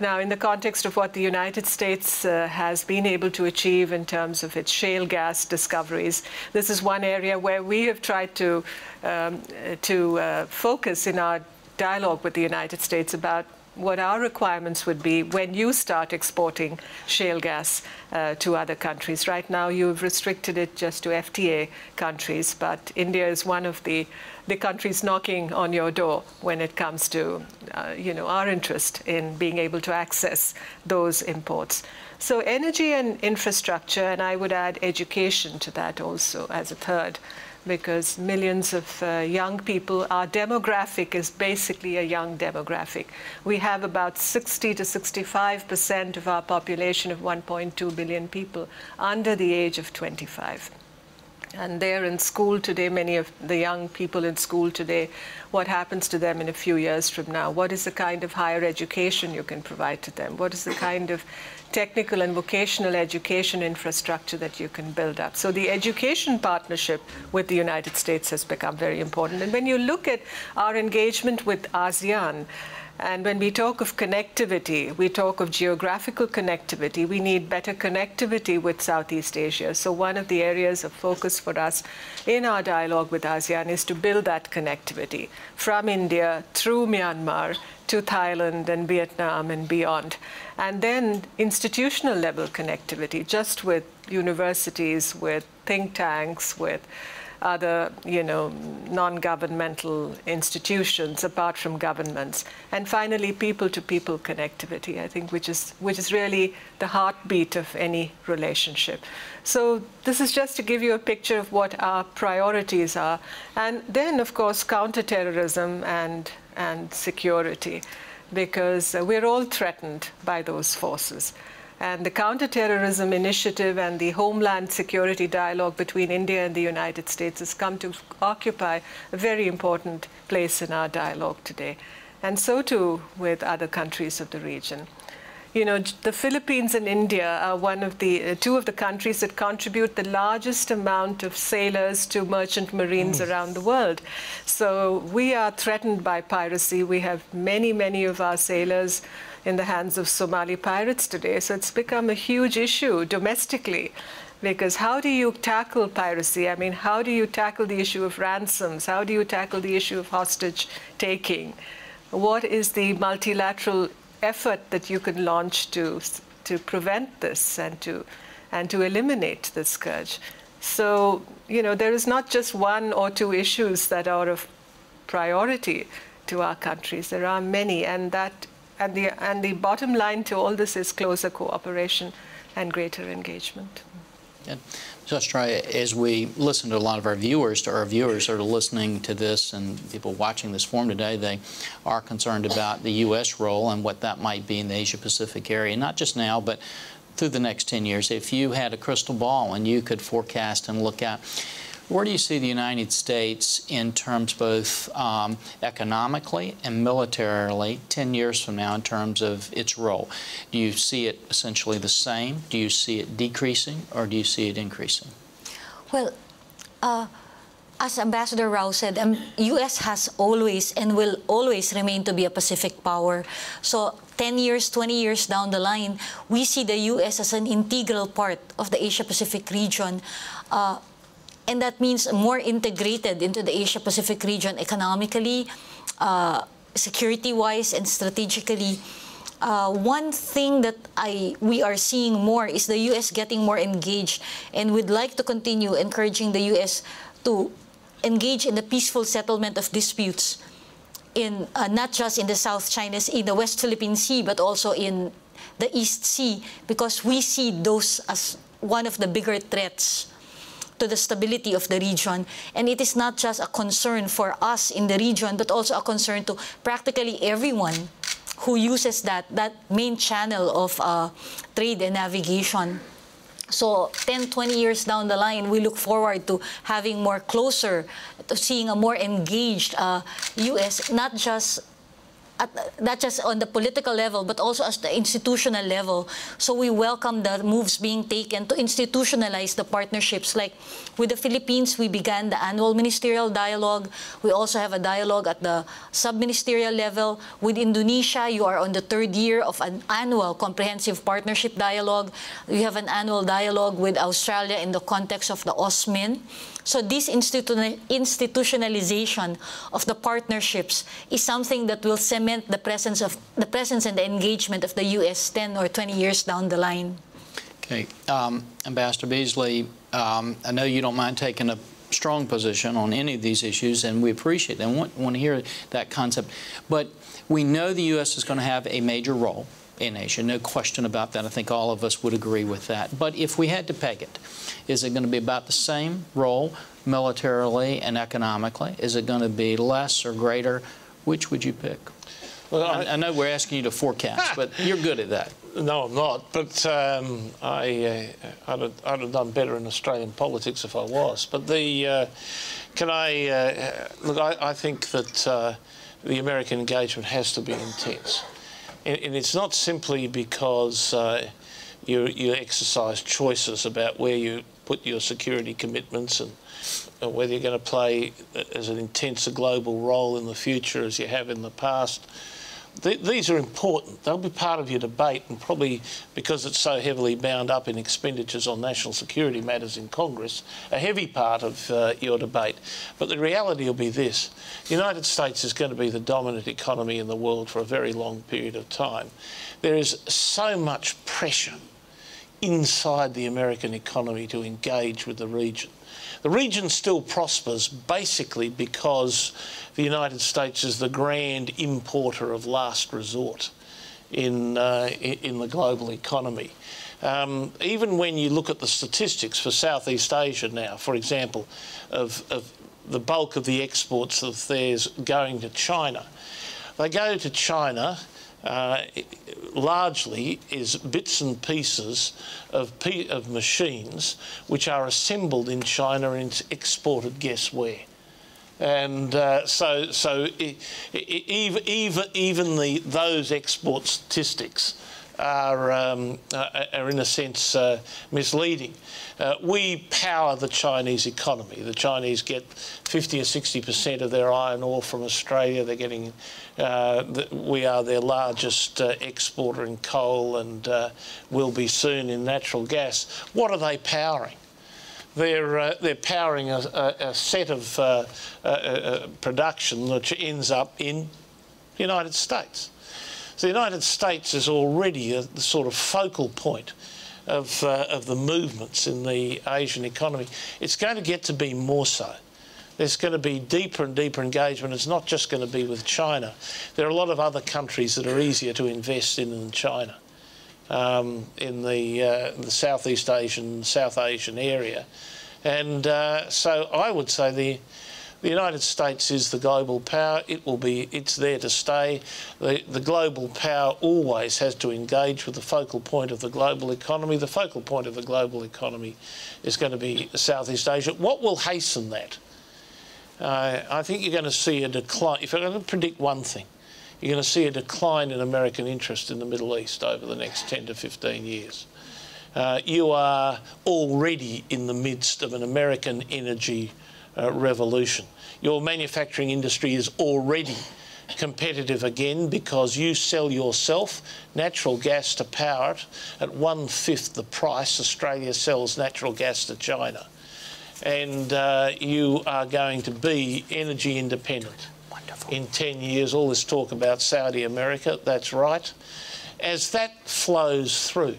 Now, in the context of what the United States uh, has been able to achieve in terms of its shale gas discoveries, this is one area where we have tried to, um, to uh, focus in our dialogue with the United States about what our requirements would be when you start exporting shale gas uh, to other countries. Right now, you've restricted it just to FTA countries, but India is one of the, the countries knocking on your door when it comes to, uh, you know, our interest in being able to access those imports. So energy and infrastructure, and I would add education to that also as a third because millions of uh, young people, our demographic is basically a young demographic. We have about 60 to 65 percent of our population of 1.2 billion people under the age of 25. And they're in school today, many of the young people in school today, what happens to them in a few years from now? What is the kind of higher education you can provide to them? What is the kind of technical and vocational education infrastructure that you can build up. So the education partnership with the United States has become very important. And when you look at our engagement with ASEAN, and when we talk of connectivity, we talk of geographical connectivity. We need better connectivity with Southeast Asia. So one of the areas of focus for us in our dialogue with ASEAN is to build that connectivity from India through Myanmar to Thailand and Vietnam and beyond. And then institutional level connectivity, just with universities, with think tanks, with other, you know, non-governmental institutions apart from governments. And finally, people-to-people -people connectivity, I think, which is, which is really the heartbeat of any relationship. So this is just to give you a picture of what our priorities are. And then, of course, counterterrorism and, and security, because we're all threatened by those forces. And the counterterrorism initiative and the homeland security dialogue between India and the United States has come to occupy a very important place in our dialogue today. And so too with other countries of the region. you know, the Philippines and India are one of the uh, two of the countries that contribute the largest amount of sailors to merchant marines mm. around the world. So we are threatened by piracy. We have many, many of our sailors in the hands of Somali pirates today. So it's become a huge issue domestically. Because how do you tackle piracy? I mean, how do you tackle the issue of ransoms? How do you tackle the issue of hostage taking? What is the multilateral effort that you can launch to, to prevent this and to, and to eliminate this scourge? So, you know, there is not just one or two issues that are of priority to our countries. There are many, and that and the and the bottom line to all this is closer cooperation and greater engagement. Yeah. Just try as we listen to a lot of our viewers, to our viewers that are listening to this and people watching this forum today, they are concerned about the U.S. role and what that might be in the Asia Pacific area, not just now, but through the next 10 years. If you had a crystal ball and you could forecast and look at where do you see the United States in terms both um, economically and militarily 10 years from now in terms of its role? Do you see it essentially the same? Do you see it decreasing or do you see it increasing? Well, uh, as Ambassador Rao said, um, U.S. has always and will always remain to be a Pacific power. So 10 years, 20 years down the line, we see the U.S. as an integral part of the Asia-Pacific region. Uh, and that means more integrated into the Asia-Pacific region economically, uh, security-wise, and strategically. Uh, one thing that I we are seeing more is the U.S. getting more engaged, and we'd like to continue encouraging the U.S. to engage in the peaceful settlement of disputes in uh, not just in the South China Sea, in the West Philippine Sea, but also in the East Sea, because we see those as one of the bigger threats to the stability of the region. And it is not just a concern for us in the region, but also a concern to practically everyone who uses that, that main channel of uh, trade and navigation. So 10, 20 years down the line, we look forward to having more closer, to seeing a more engaged uh, U.S., not just at, not just on the political level, but also at the institutional level. So we welcome the moves being taken to institutionalize the partnerships. Like with the Philippines, we began the annual ministerial dialogue. We also have a dialogue at the sub-ministerial level. With Indonesia, you are on the third year of an annual comprehensive partnership dialogue. We have an annual dialogue with Australia in the context of the AUSMIN. So this institutionalization of the partnerships is something that will cement the presence of the presence and the engagement of the U.S. 10 or 20 years down the line. Okay, um, Ambassador Beazley, um, I know you don't mind taking a strong position on any of these issues, and we appreciate that. want, want to hear that concept. But we know the U.S. is going to have a major role in Asia. No question about that. I think all of us would agree with that. But if we had to peg it, is it going to be about the same role militarily and economically? Is it going to be less or greater? Which would you pick? Well, I, I know we're asking you to forecast, but you're good at that. No, I'm not. But um, I, uh, I'd, have, I'd, have, done better in Australian politics if I was. But the uh, can I uh, look? I, I, think that uh, the American engagement has to be intense and, and it's not simply because uh, you, you exercise choices about where you put your security commitments and uh, whether you're going to play as an intense a global role in the future as you have in the past th these are important. They'll be part of your debate, and probably because it's so heavily bound up in expenditures on national security matters in Congress, a heavy part of uh, your debate. But the reality will be this the United States is going to be the dominant economy in the world for a very long period of time. There is so much pressure inside the American economy to engage with the region. The region still prospers basically because the United States is the grand importer of last resort in, uh, in the global economy. Um, even when you look at the statistics for Southeast Asia now, for example, of, of the bulk of the exports of theirs going to China, they go to China uh, largely is bits and pieces of, of machines which are assembled in China and exported guess where. And uh, so, so it, it, even, even, even the, those export statistics are, um, uh, are in a sense uh, misleading. Uh, we power the Chinese economy. The Chinese get 50 or 60 percent of their iron ore from Australia. They're getting, uh, the, we are their largest uh, exporter in coal and uh, will be soon in natural gas. What are they powering? They're, uh, they're powering a, a, a set of uh, production which ends up in the United States. The United States is already a, the sort of focal point of, uh, of the movements in the Asian economy. It's going to get to be more so. There's going to be deeper and deeper engagement. It's not just going to be with China. There are a lot of other countries that are easier to invest in than China um, in the, uh, the Southeast Asian, South Asian area. And uh, so I would say the the United States is the global power. It will be, it's there to stay. The, the global power always has to engage with the focal point of the global economy. The focal point of the global economy is going to be Southeast Asia. What will hasten that? Uh, I think you're going to see a decline. If I'm going to predict one thing, you're going to see a decline in American interest in the Middle East over the next 10 to 15 years. Uh, you are already in the midst of an American energy uh, revolution. Your manufacturing industry is already competitive again because you sell yourself natural gas to power it at one fifth the price Australia sells natural gas to China. And uh, you are going to be energy independent. Wonderful. In 10 years, all this talk about Saudi America, that's right. As that flows through,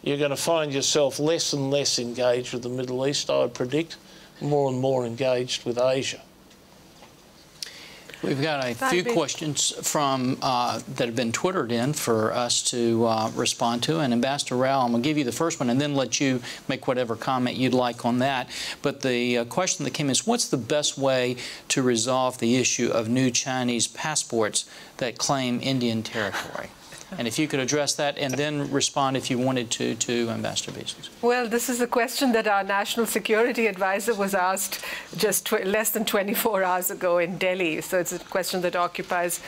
you're going to find yourself less and less engaged with the Middle East, I would predict, more and more engaged with Asia. We've got a few questions from uh, that have been twittered in for us to uh, respond to. And Ambassador Rao, I'm going to give you the first one and then let you make whatever comment you'd like on that. But the uh, question that came is, what's the best way to resolve the issue of new Chinese passports that claim Indian territory? And if you could address that and then respond if you wanted to to Ambassador Beazley. Well, this is a question that our national security advisor was asked just less than 24 hours ago in Delhi. So it's a question that occupies,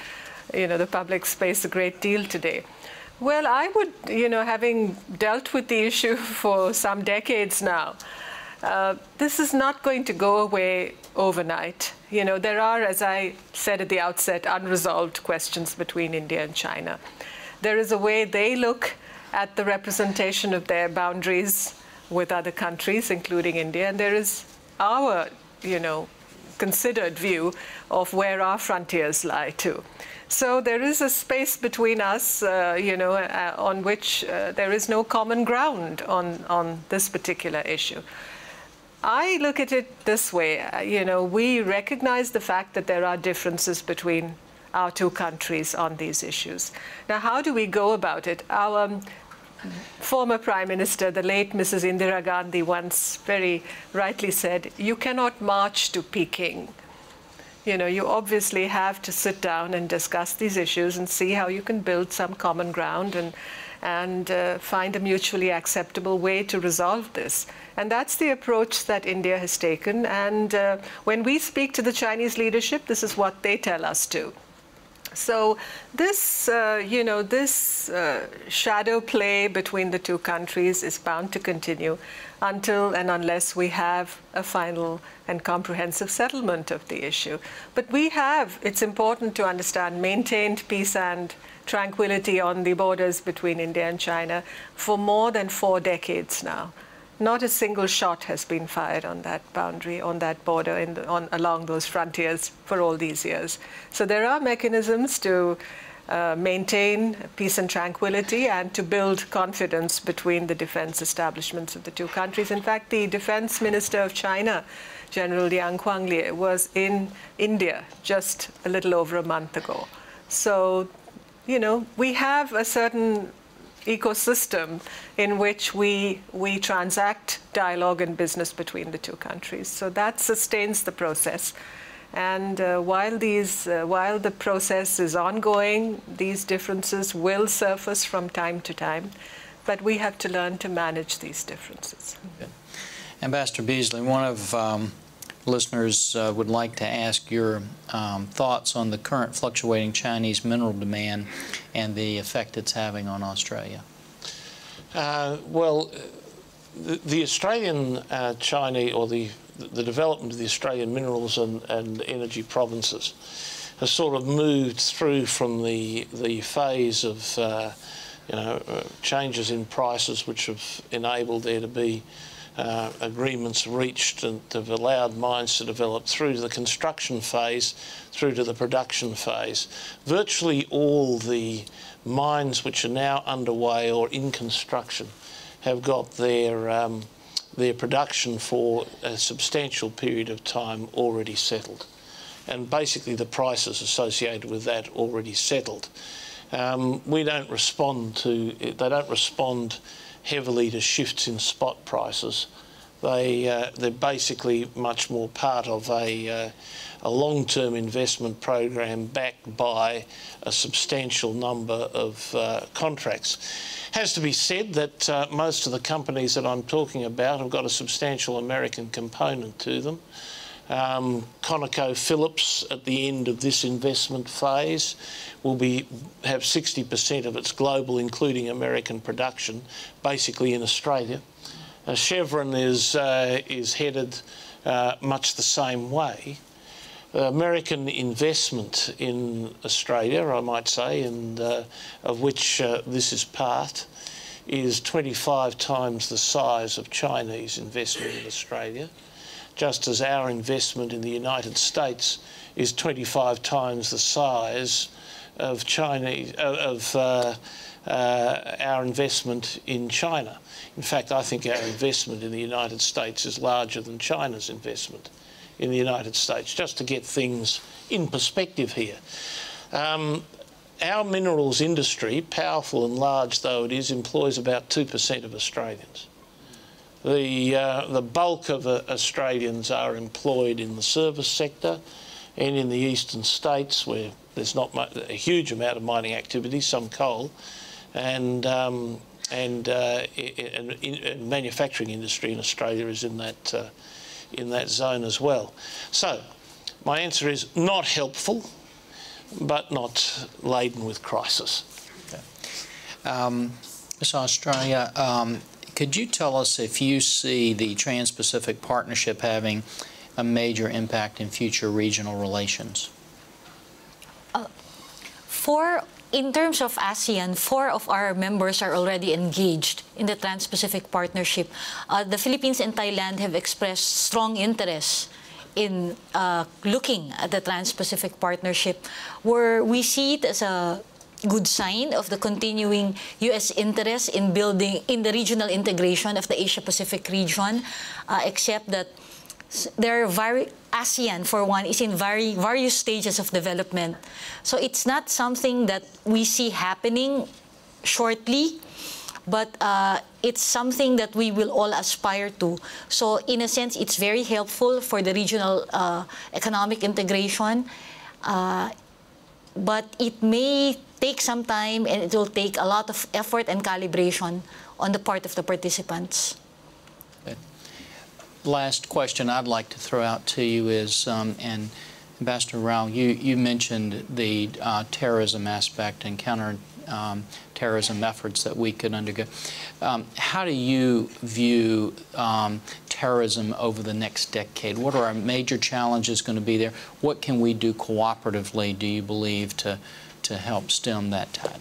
you know, the public space a great deal today. Well, I would, you know, having dealt with the issue for some decades now, uh, this is not going to go away overnight. You know, there are, as I said at the outset, unresolved questions between India and China. There is a way they look at the representation of their boundaries with other countries, including India, and there is our, you know, considered view of where our frontiers lie too. So there is a space between us, uh, you know, uh, on which uh, there is no common ground on, on this particular issue. I look at it this way, uh, you know, we recognize the fact that there are differences between our two countries on these issues. Now, how do we go about it? Our um, former Prime Minister, the late Mrs. Indira Gandhi, once very rightly said, you cannot march to Peking. You know, you obviously have to sit down and discuss these issues and see how you can build some common ground and, and uh, find a mutually acceptable way to resolve this. And that's the approach that India has taken. And uh, when we speak to the Chinese leadership, this is what they tell us to. So this, uh, you know, this uh, shadow play between the two countries is bound to continue until and unless we have a final and comprehensive settlement of the issue. But we have, it's important to understand, maintained peace and tranquility on the borders between India and China for more than four decades now. Not a single shot has been fired on that boundary, on that border, the, on, along those frontiers for all these years. So there are mechanisms to uh, maintain peace and tranquility and to build confidence between the defense establishments of the two countries. In fact, the defense minister of China, General Liang Guanglie, was in India just a little over a month ago. So, you know, we have a certain ecosystem in which we, we transact dialogue and business between the two countries. So that sustains the process. And uh, while, these, uh, while the process is ongoing, these differences will surface from time to time, but we have to learn to manage these differences. Ambassador Beazley, one of um, listeners uh, would like to ask your um, thoughts on the current fluctuating Chinese mineral demand and the effect it's having on Australia. Uh, well, the, the Australian uh, Chinese or the the development of the Australian minerals and, and energy provinces has sort of moved through from the the phase of uh, you know uh, changes in prices which have enabled there to be uh, agreements reached and have allowed mines to develop through to the construction phase, through to the production phase. Virtually all the mines which are now underway or in construction have got their um, their production for a substantial period of time already settled. And basically the prices associated with that already settled. Um, we don't respond to, they don't respond heavily to shifts in spot prices. They, uh, they're basically much more part of a, uh, a long-term investment program backed by a substantial number of uh, contracts. Has to be said that uh, most of the companies that I'm talking about have got a substantial American component to them. Um, ConocoPhillips at the end of this investment phase will be have 60% of its global, including American production, basically in Australia. Uh, Chevron is uh, is headed uh, much the same way. American investment in Australia, I might say, and uh, of which uh, this is part, is 25 times the size of Chinese investment in Australia just as our investment in the United States is 25 times the size of Chinese of uh, uh, our investment in China. In fact, I think our investment in the United States is larger than China's investment in the United States. Just to get things in perspective here. Um, our minerals industry, powerful and large though it is, employs about 2% of Australians. The, uh, the bulk of uh, Australians are employed in the service sector and in the eastern states where there's not much, a huge amount of mining activity, some coal, and, um, and, uh, in, in, manufacturing industry in Australia is in that, uh, in that zone as well. So my answer is not helpful, but not laden with crisis. Okay. Um, Ms. Austria, um, could you tell us if you see the Trans-Pacific Partnership having a major impact in future regional relations? Uh, for in terms of ASEAN, four of our members are already engaged in the Trans-Pacific Partnership. Uh, the Philippines and Thailand have expressed strong interest in uh, looking at the Trans-Pacific Partnership, where we see it as a good sign of the continuing U.S. interest in building in the regional integration of the Asia-Pacific region, uh, except that there are very ASEAN, for one, is in very various stages of development. So it's not something that we see happening shortly, but uh, it's something that we will all aspire to. So in a sense, it's very helpful for the regional uh, economic integration, uh, but it may take some time and it will take a lot of effort and calibration on the part of the participants. Last question I'd like to throw out to you is, um, and Ambassador Rao, you, you mentioned the uh, terrorism aspect and counter um, terrorism efforts that we could undergo. Um, how do you view um, terrorism over the next decade? What are our major challenges going to be there? What can we do cooperatively, do you believe, to to help stem that tide?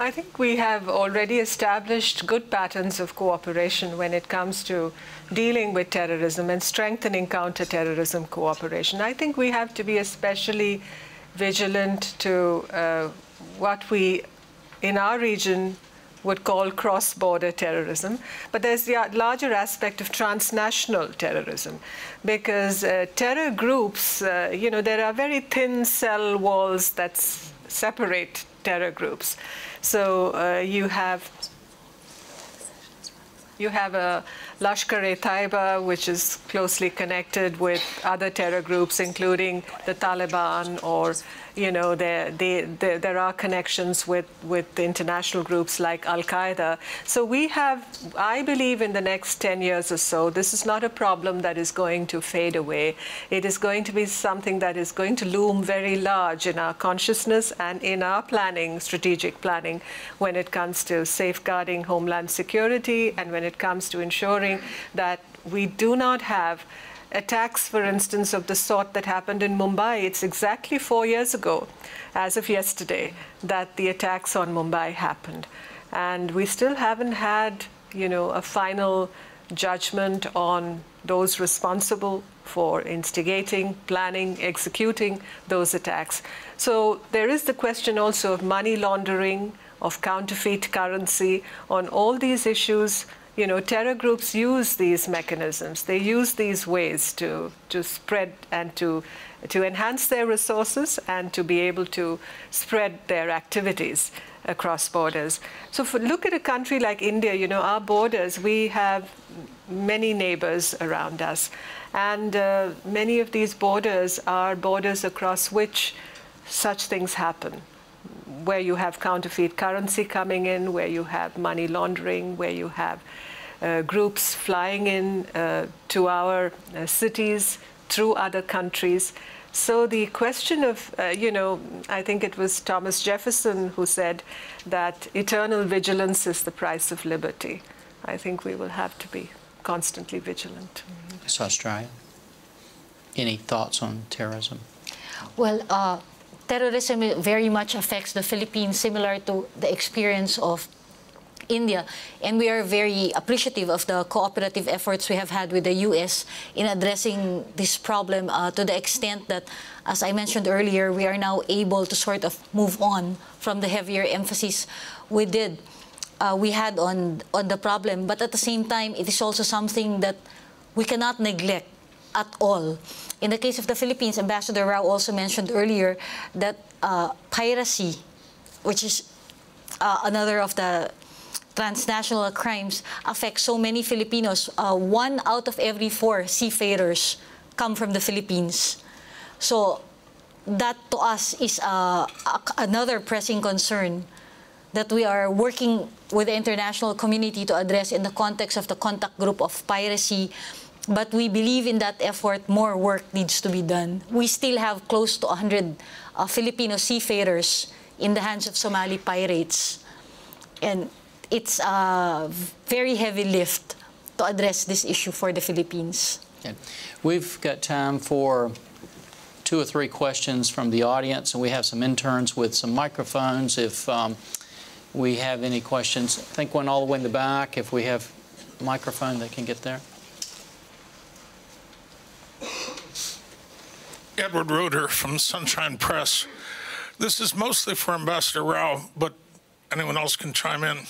I think we have already established good patterns of cooperation when it comes to dealing with terrorism and strengthening counterterrorism cooperation. I think we have to be especially vigilant to uh, what we in our region would call cross-border terrorism. But there's the larger aspect of transnational terrorism because uh, terror groups, uh, you know, there are very thin cell walls that separate terror groups. So uh, you have you have a Lashkar-e-Taiba, which is closely connected with other terror groups, including the Taliban or you know, there, they, there, there, are connections with, with international groups like Al Qaeda. So we have, I believe, in the next 10 years or so, this is not a problem that is going to fade away. It is going to be something that is going to loom very large in our consciousness and in our planning, strategic planning, when it comes to safeguarding homeland security and when it comes to ensuring that we do not have attacks, for instance, of the sort that happened in Mumbai. It's exactly four years ago, as of yesterday, that the attacks on Mumbai happened. And we still haven't had, you know, a final judgment on those responsible for instigating, planning, executing those attacks. So there is the question also of money laundering, of counterfeit currency, on all these issues you know, terror groups use these mechanisms. They use these ways to, to spread and to, to enhance their resources and to be able to spread their activities across borders. So for, look at a country like India, you know, our borders, we have many neighbors around us. And uh, many of these borders are borders across which such things happen where you have counterfeit currency coming in, where you have money laundering, where you have uh, groups flying in uh, to our uh, cities through other countries. So the question of, uh, you know, I think it was Thomas Jefferson who said that eternal vigilance is the price of liberty. I think we will have to be constantly vigilant. Ms. Austria, any thoughts on terrorism? Well, uh, terrorism very much affects the Philippines, similar to the experience of India. And we are very appreciative of the cooperative efforts we have had with the U.S. in addressing this problem uh, to the extent that, as I mentioned earlier, we are now able to sort of move on from the heavier emphasis we did. Uh, we had on on the problem, but at the same time, it is also something that we cannot neglect at all. In the case of the Philippines, Ambassador Rao also mentioned earlier that uh, piracy, which is uh, another of the transnational crimes, affects so many Filipinos. Uh, one out of every four seafarers come from the Philippines. So that to us is uh, another pressing concern that we are working with the international community to address in the context of the contact group of piracy but we believe in that effort, more work needs to be done. We still have close to 100 uh, Filipino seafarers in the hands of Somali pirates. And it's a very heavy lift to address this issue for the Philippines. Okay. We've got time for two or three questions from the audience, and we have some interns with some microphones. If um, we have any questions, I think one all the way in the back. If we have a microphone, they can get there. Edward Roeder from Sunshine Press. This is mostly for Ambassador Rao, but anyone else can chime in.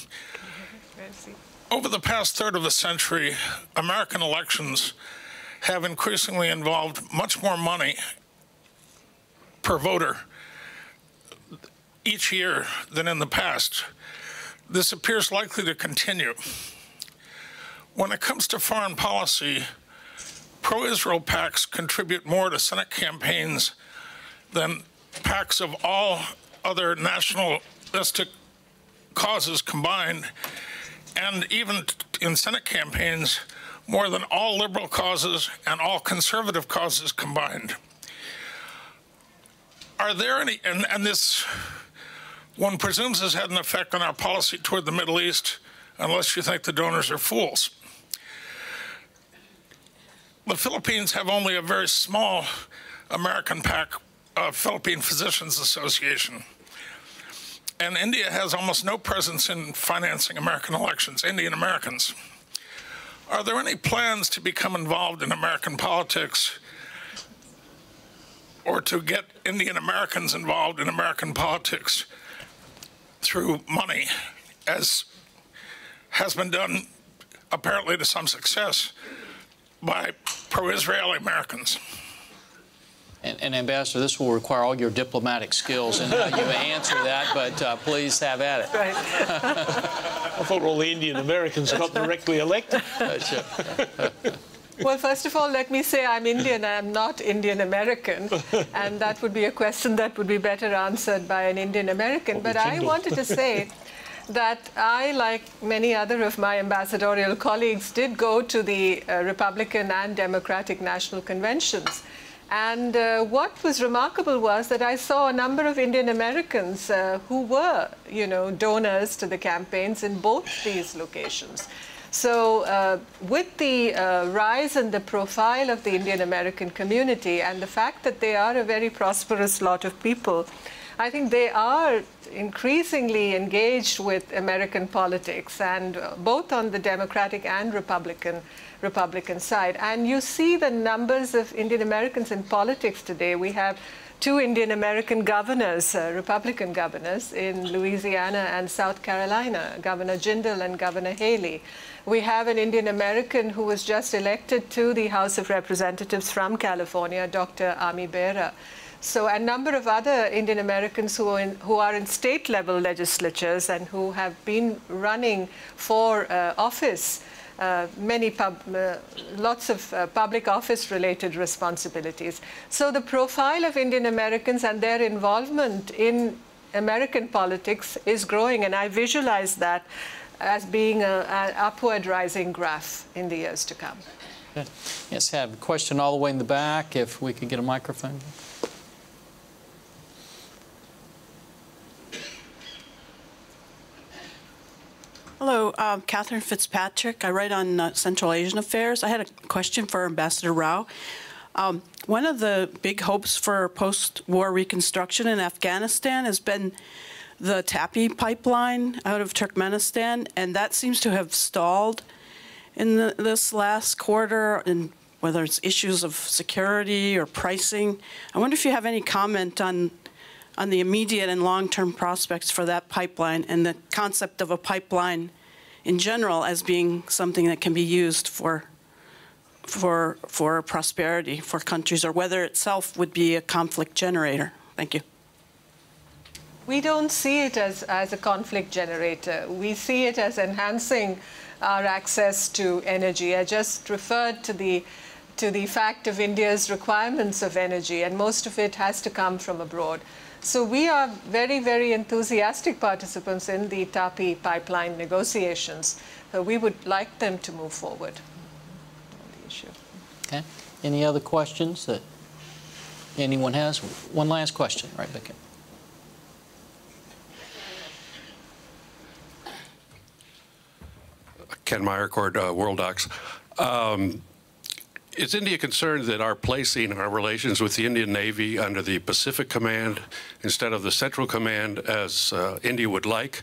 Over the past third of a century, American elections have increasingly involved much more money per voter each year than in the past. This appears likely to continue. When it comes to foreign policy, pro-Israel PACs contribute more to Senate campaigns than PACs of all other nationalistic causes combined, and even in Senate campaigns, more than all liberal causes and all conservative causes combined. Are there any, and, and this, one presumes has had an effect on our policy toward the Middle East, unless you think the donors are fools the Philippines have only a very small American PAC, uh, Philippine Physicians Association. And India has almost no presence in financing American elections, Indian Americans. Are there any plans to become involved in American politics or to get Indian Americans involved in American politics through money, as has been done apparently to some success by pro-Israeli Americans. And, and, Ambassador, this will require all your diplomatic skills and how you answer that, but uh, please have at it. Right. I thought all the Indian Americans got directly elected. Well, first of all, let me say I'm Indian. I'm not Indian American. and that would be a question that would be better answered by an Indian American. But I wanted to say that I, like many other of my ambassadorial colleagues, did go to the uh, Republican and Democratic national conventions. And uh, what was remarkable was that I saw a number of Indian Americans uh, who were, you know, donors to the campaigns in both these locations. So, uh, with the uh, rise in the profile of the Indian American community and the fact that they are a very prosperous lot of people, I think they are increasingly engaged with American politics, and uh, both on the Democratic and Republican Republican side. And you see the numbers of Indian Americans in politics today. We have two Indian American governors, uh, Republican governors, in Louisiana and South Carolina, Governor Jindal and Governor Haley. We have an Indian American who was just elected to the House of Representatives from California, Dr. Ami Bera. So a number of other Indian Americans who are, in, who are in state level legislatures and who have been running for uh, office uh, many pub, uh, lots of uh, public office related responsibilities. So the profile of Indian Americans and their involvement in American politics is growing, and I visualize that as being an upward rising graph in the years to come. Yes, have a question all the way in the back, if we could get a microphone. Hello, um, Catherine Fitzpatrick. I write on uh, Central Asian affairs. I had a question for Ambassador Rao. Um, one of the big hopes for post-war reconstruction in Afghanistan has been the TAPI pipeline out of Turkmenistan, and that seems to have stalled in the, this last quarter, and whether it's issues of security or pricing. I wonder if you have any comment on on the immediate and long-term prospects for that pipeline and the concept of a pipeline in general as being something that can be used for for for prosperity for countries or whether itself would be a conflict generator. Thank you. We don't see it as, as a conflict generator. We see it as enhancing our access to energy. I just referred to the to the fact of India's requirements of energy, and most of it has to come from abroad. So we are very, very enthusiastic participants in the TAPI pipeline negotiations. Uh, we would like them to move forward on the issue. Okay. Any other questions that anyone has? One last question, right, Becca? Ken Meyercord, uh, Worldox. Um, is India concerned that our placing our relations with the Indian Navy under the Pacific Command instead of the Central Command as uh, India would like?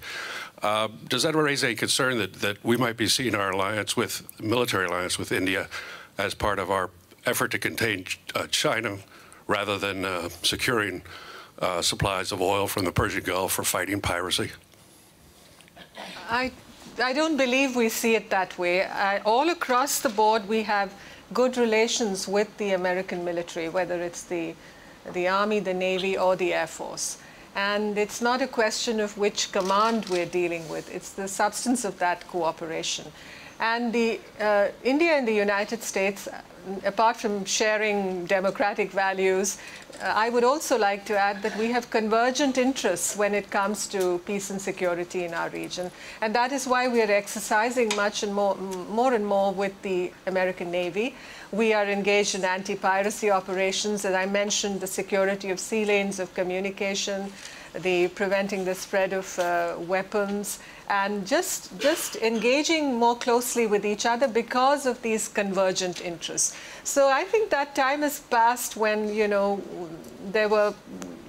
Uh, does that raise a concern that, that we might be seeing our alliance with, military alliance with India as part of our effort to contain uh, China rather than uh, securing uh, supplies of oil from the Persian Gulf for fighting piracy? I, I don't believe we see it that way. all across the board, we have good relations with the American military, whether it's the, the Army, the Navy, or the Air Force. And it's not a question of which command we're dealing with, it's the substance of that cooperation. And the, uh, India and the United States, apart from sharing democratic values, uh, I would also like to add that we have convergent interests when it comes to peace and security in our region. And that is why we are exercising much and more, more and more with the American Navy. We are engaged in anti-piracy operations, and I mentioned the security of sea lanes of communication, the preventing the spread of uh, weapons, and just, just engaging more closely with each other because of these convergent interests. So I think that time has passed when, you know, there were,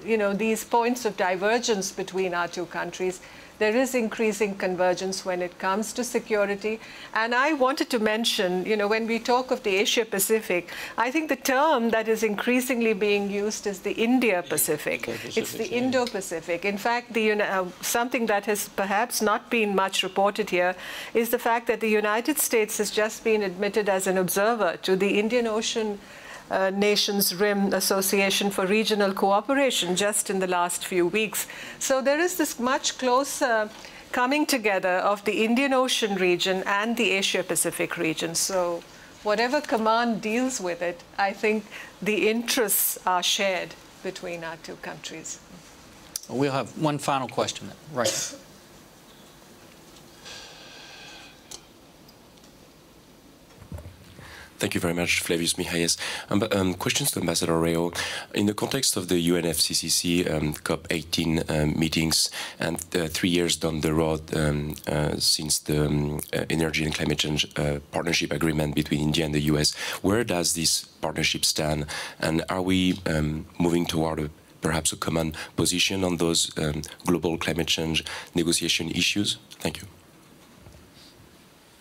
you know, these points of divergence between our two countries there is increasing convergence when it comes to security. And I wanted to mention, you know, when we talk of the Asia Pacific, I think the term that is increasingly being used is the India Pacific. Pacific it's the yeah. Indo-Pacific. In fact, the, uh, something that has perhaps not been much reported here is the fact that the United States has just been admitted as an observer to the Indian Ocean uh, Nations RIM Association for Regional Cooperation just in the last few weeks. So there is this much closer coming together of the Indian Ocean region and the Asia Pacific region. So whatever command deals with it, I think the interests are shared between our two countries. We'll have one final question. then. Right. Thank you very much, Flavius Mihailles. Um, um, questions to Ambassador Rao. In the context of the UNFCCC um, COP18 um, meetings and uh, three years down the road um, uh, since the um, uh, Energy and Climate Change uh, Partnership Agreement between India and the US, where does this partnership stand? And are we moving toward a perhaps a common position on those global climate change negotiation issues? Thank you.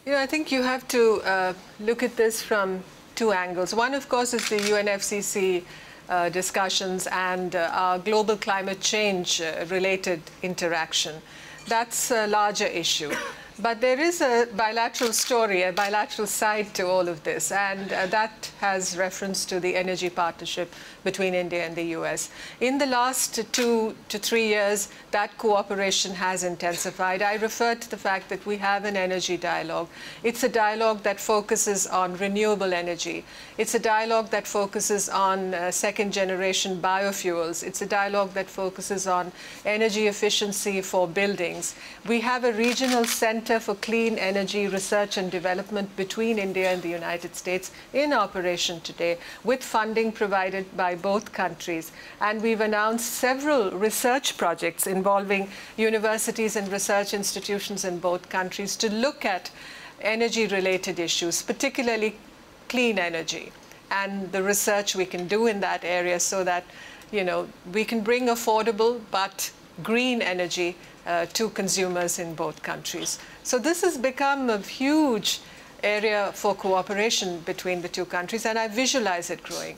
Yeah, I think you have to uh, look at this from two angles. One, of course, is the UNFCCC uh, discussions and uh, our global climate change uh, related interaction. That's a larger issue. But there is a bilateral story, a bilateral side to all of this, and uh, that has reference to the energy partnership between India and the US. In the last two to three years, that cooperation has intensified. I referred to the fact that we have an energy dialogue. It's a dialogue that focuses on renewable energy. It's a dialogue that focuses on uh, second generation biofuels. It's a dialogue that focuses on energy efficiency for buildings. We have a regional center for clean energy research and development between India and the United States in operation today with funding provided by both countries. And we've announced several research projects involving universities and research institutions in both countries to look at energy related issues, particularly clean energy and the research we can do in that area so that you know we can bring affordable but green energy uh, to consumers in both countries. So this has become a huge area for cooperation between the two countries, and I visualize it growing.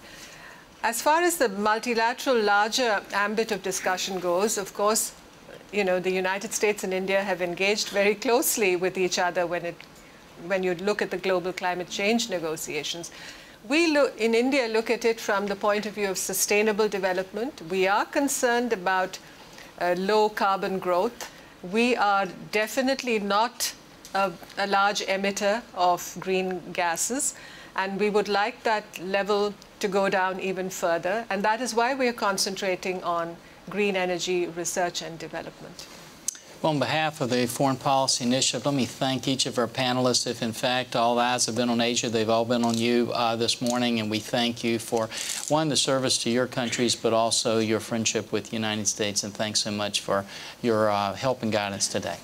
As far as the multilateral larger ambit of discussion goes, of course, you know, the United States and India have engaged very closely with each other when, it, when you look at the global climate change negotiations. We look, in India look at it from the point of view of sustainable development. We are concerned about uh, low carbon growth. We are definitely not a, a large emitter of green gases, and we would like that level to go down even further. And that is why we are concentrating on green energy research and development. Well, on behalf of the Foreign Policy Initiative, let me thank each of our panelists. If, in fact, all eyes have been on Asia, they've all been on you uh, this morning, and we thank you for, one, the service to your countries, but also your friendship with the United States, and thanks so much for your uh, help and guidance today.